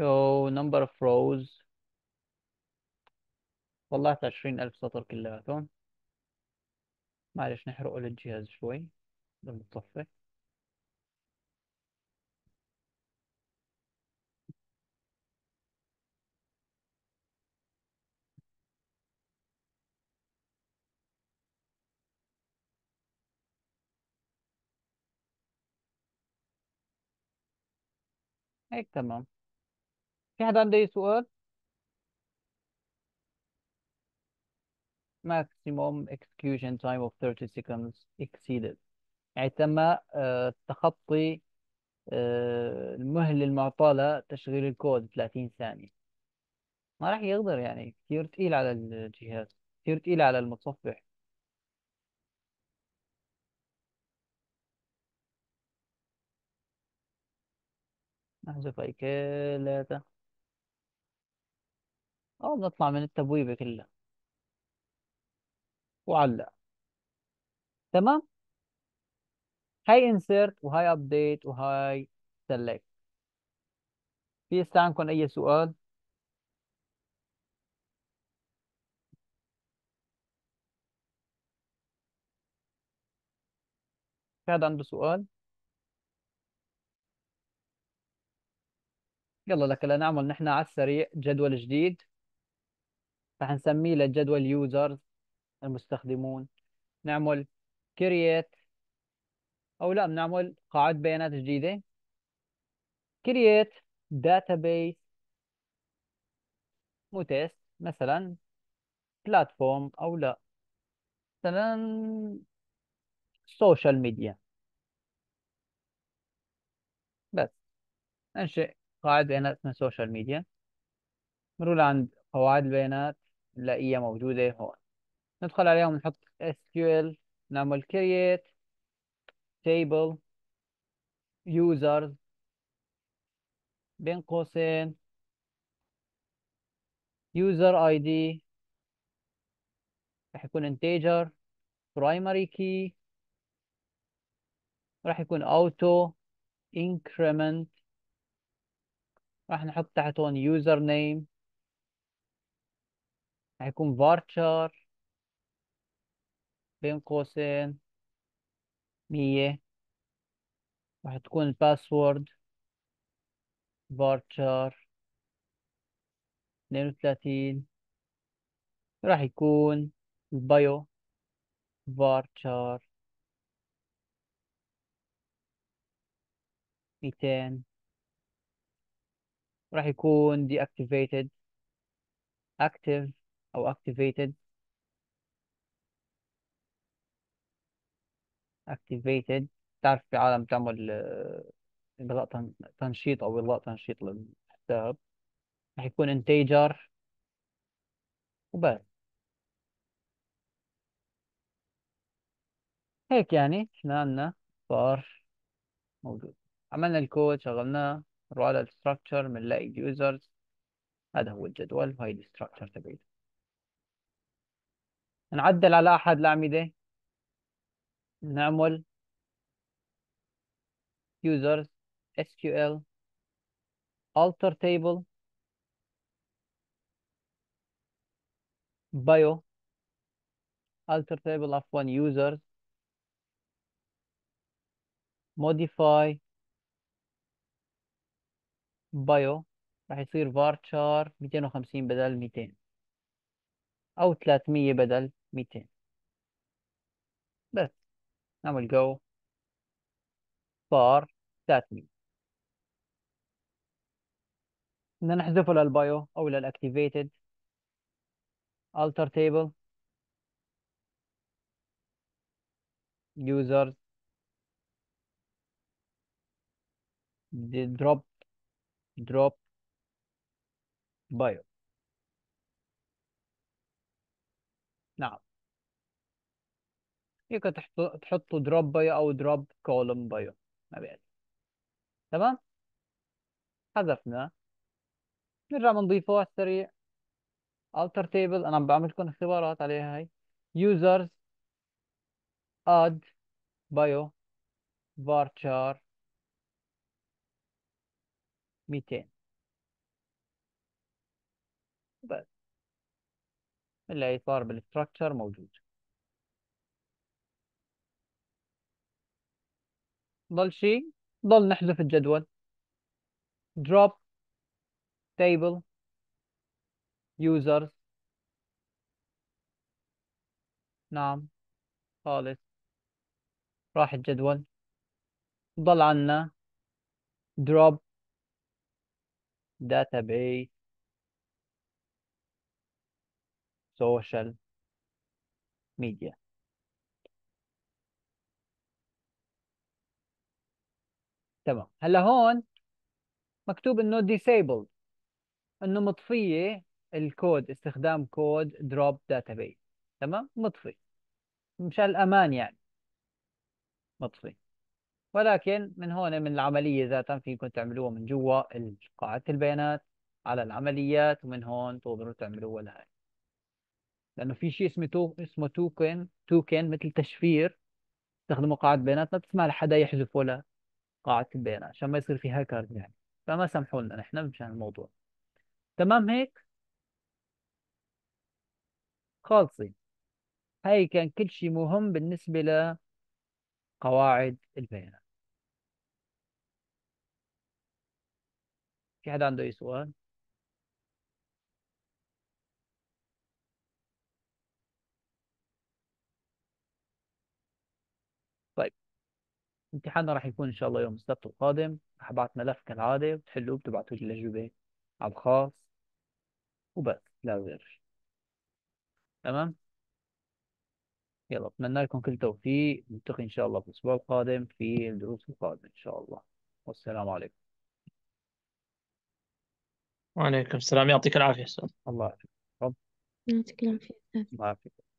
Show number of rows. طلعت عشرين ألف سطر كلياتهم. معلش نحرق الجهاز شوي بنطفي هيك تمام. في حدا عنده أي سؤال؟ Maximum execution time of 30 seconds exceeded. يعني تم آه، تخطي آه، المهلة المعطاة لتشغيل الكود 30 ثانية. ما راح يقدر يعني. كثير ثقيل على الجهاز. كثير ثقيل على المتصفح. نحذف هاي كلها أو نطلع من التبويبة كلها وعلق. تمام؟ هاي insert وهاي update وهاي select. في هسه عندكم أي سؤال؟ في حدا عنده سؤال؟ يلا لك نعمل نحن على السريع جدول جديد. رح نسميه للجدول users المستخدمون. نعمل create أو لا بنعمل قاعدة بيانات جديدة. create database تيست مثلا بلاتفورم أو لا. مثلا social media بس. انشئ قاعدة بيانات اسمها social media نروح لعند قواعد البيانات نلاقيها موجودة هون. ندخل عليهم نحط SQL نعمل create table users. بين قوسين user ID راح يكون integer primary key. راح يكون auto increment. راح نحط تحت هون راح يكون varchar بين قوسين مية. راح تكون الباسورد varchar 32 راح يكون البايو varchar 200 راح يكون deactivated active أو activated. activated. تعرف في عالم تعمل آه، إلغاء تن- تنشيط أو إلغاء تنشيط للحساب راح يكون integer. وبس. هيك يعني إحنا عندنا صار موجود. عملنا الكود شغلناه نروح على ال structure بنلاقي ال users هذا هو الجدول وهي ال structure تبعته نعدل على أحد الأعمدة نعمل users SQL alter table bio alter table عفوا users modify bio راح يصير varchar 250 بدل 200 أو 300 بدل 200 بس. نعمل go صار 300 بدنا نحذفه للبايو أو للأكتيفيتد alter table. Users. The drop drop bio. نعم. هيك تحطوا drop bio أو drop column bio ما بعرف. تمام؟ حذفنا. نرجع بنضيفه على السريع. Alter table. أنا عم بعمل لكم اختبارات عليها هاي. Users add bio varchar 200 بس. اللي صار بالستراكشر موجود. ضل شيء ضل نحذف الجدول. drop table users. نعم. خالص. راح الجدول. ضل عنا drop database. Social media. تمام. هلا هون مكتوب إنه disabled إنه مطفية الكود استخدام كود drop database. تمام؟ مطفي. مشان الامان يعني. مطفي. ولكن من هون من العملية ذاتها فيكم تعملوها من جوا قاعدة البيانات على العمليات ومن هون تقدروا تعملوها لهي لأنه في شيء اسمه تو اسمه token token مثل تشفير. تستخدموا قاعدة بيانات ما بتسمح لحدا يحذف ولا قاعدة البيانات عشان ما يصير في هاكر يعني. فما سمحوا لنا نحن مشان الموضوع. تمام هيك؟ خالصين. هاي كان كل شيء مهم بالنسبة لقواعد البيانات. في حدا عنده أي سؤال؟ امتحاننا راح يكون إن شاء الله يوم السبت القادم. راح أبعث ملف كالعادة بتحلوه بتبعتوا لي الأجوبة على الخاص. وبس لا غير. تمام؟ يلا أتمنى لكم كل توفيق. نلتقي إن شاء الله في الأسبوع القادم في الدروس القادمة إن شاء الله. والسلام عليكم. وعليكم السلام. يعطيك العافية أستاذ. الله يعافيك. يعطيك العافية أستاذ. الله يعافيك.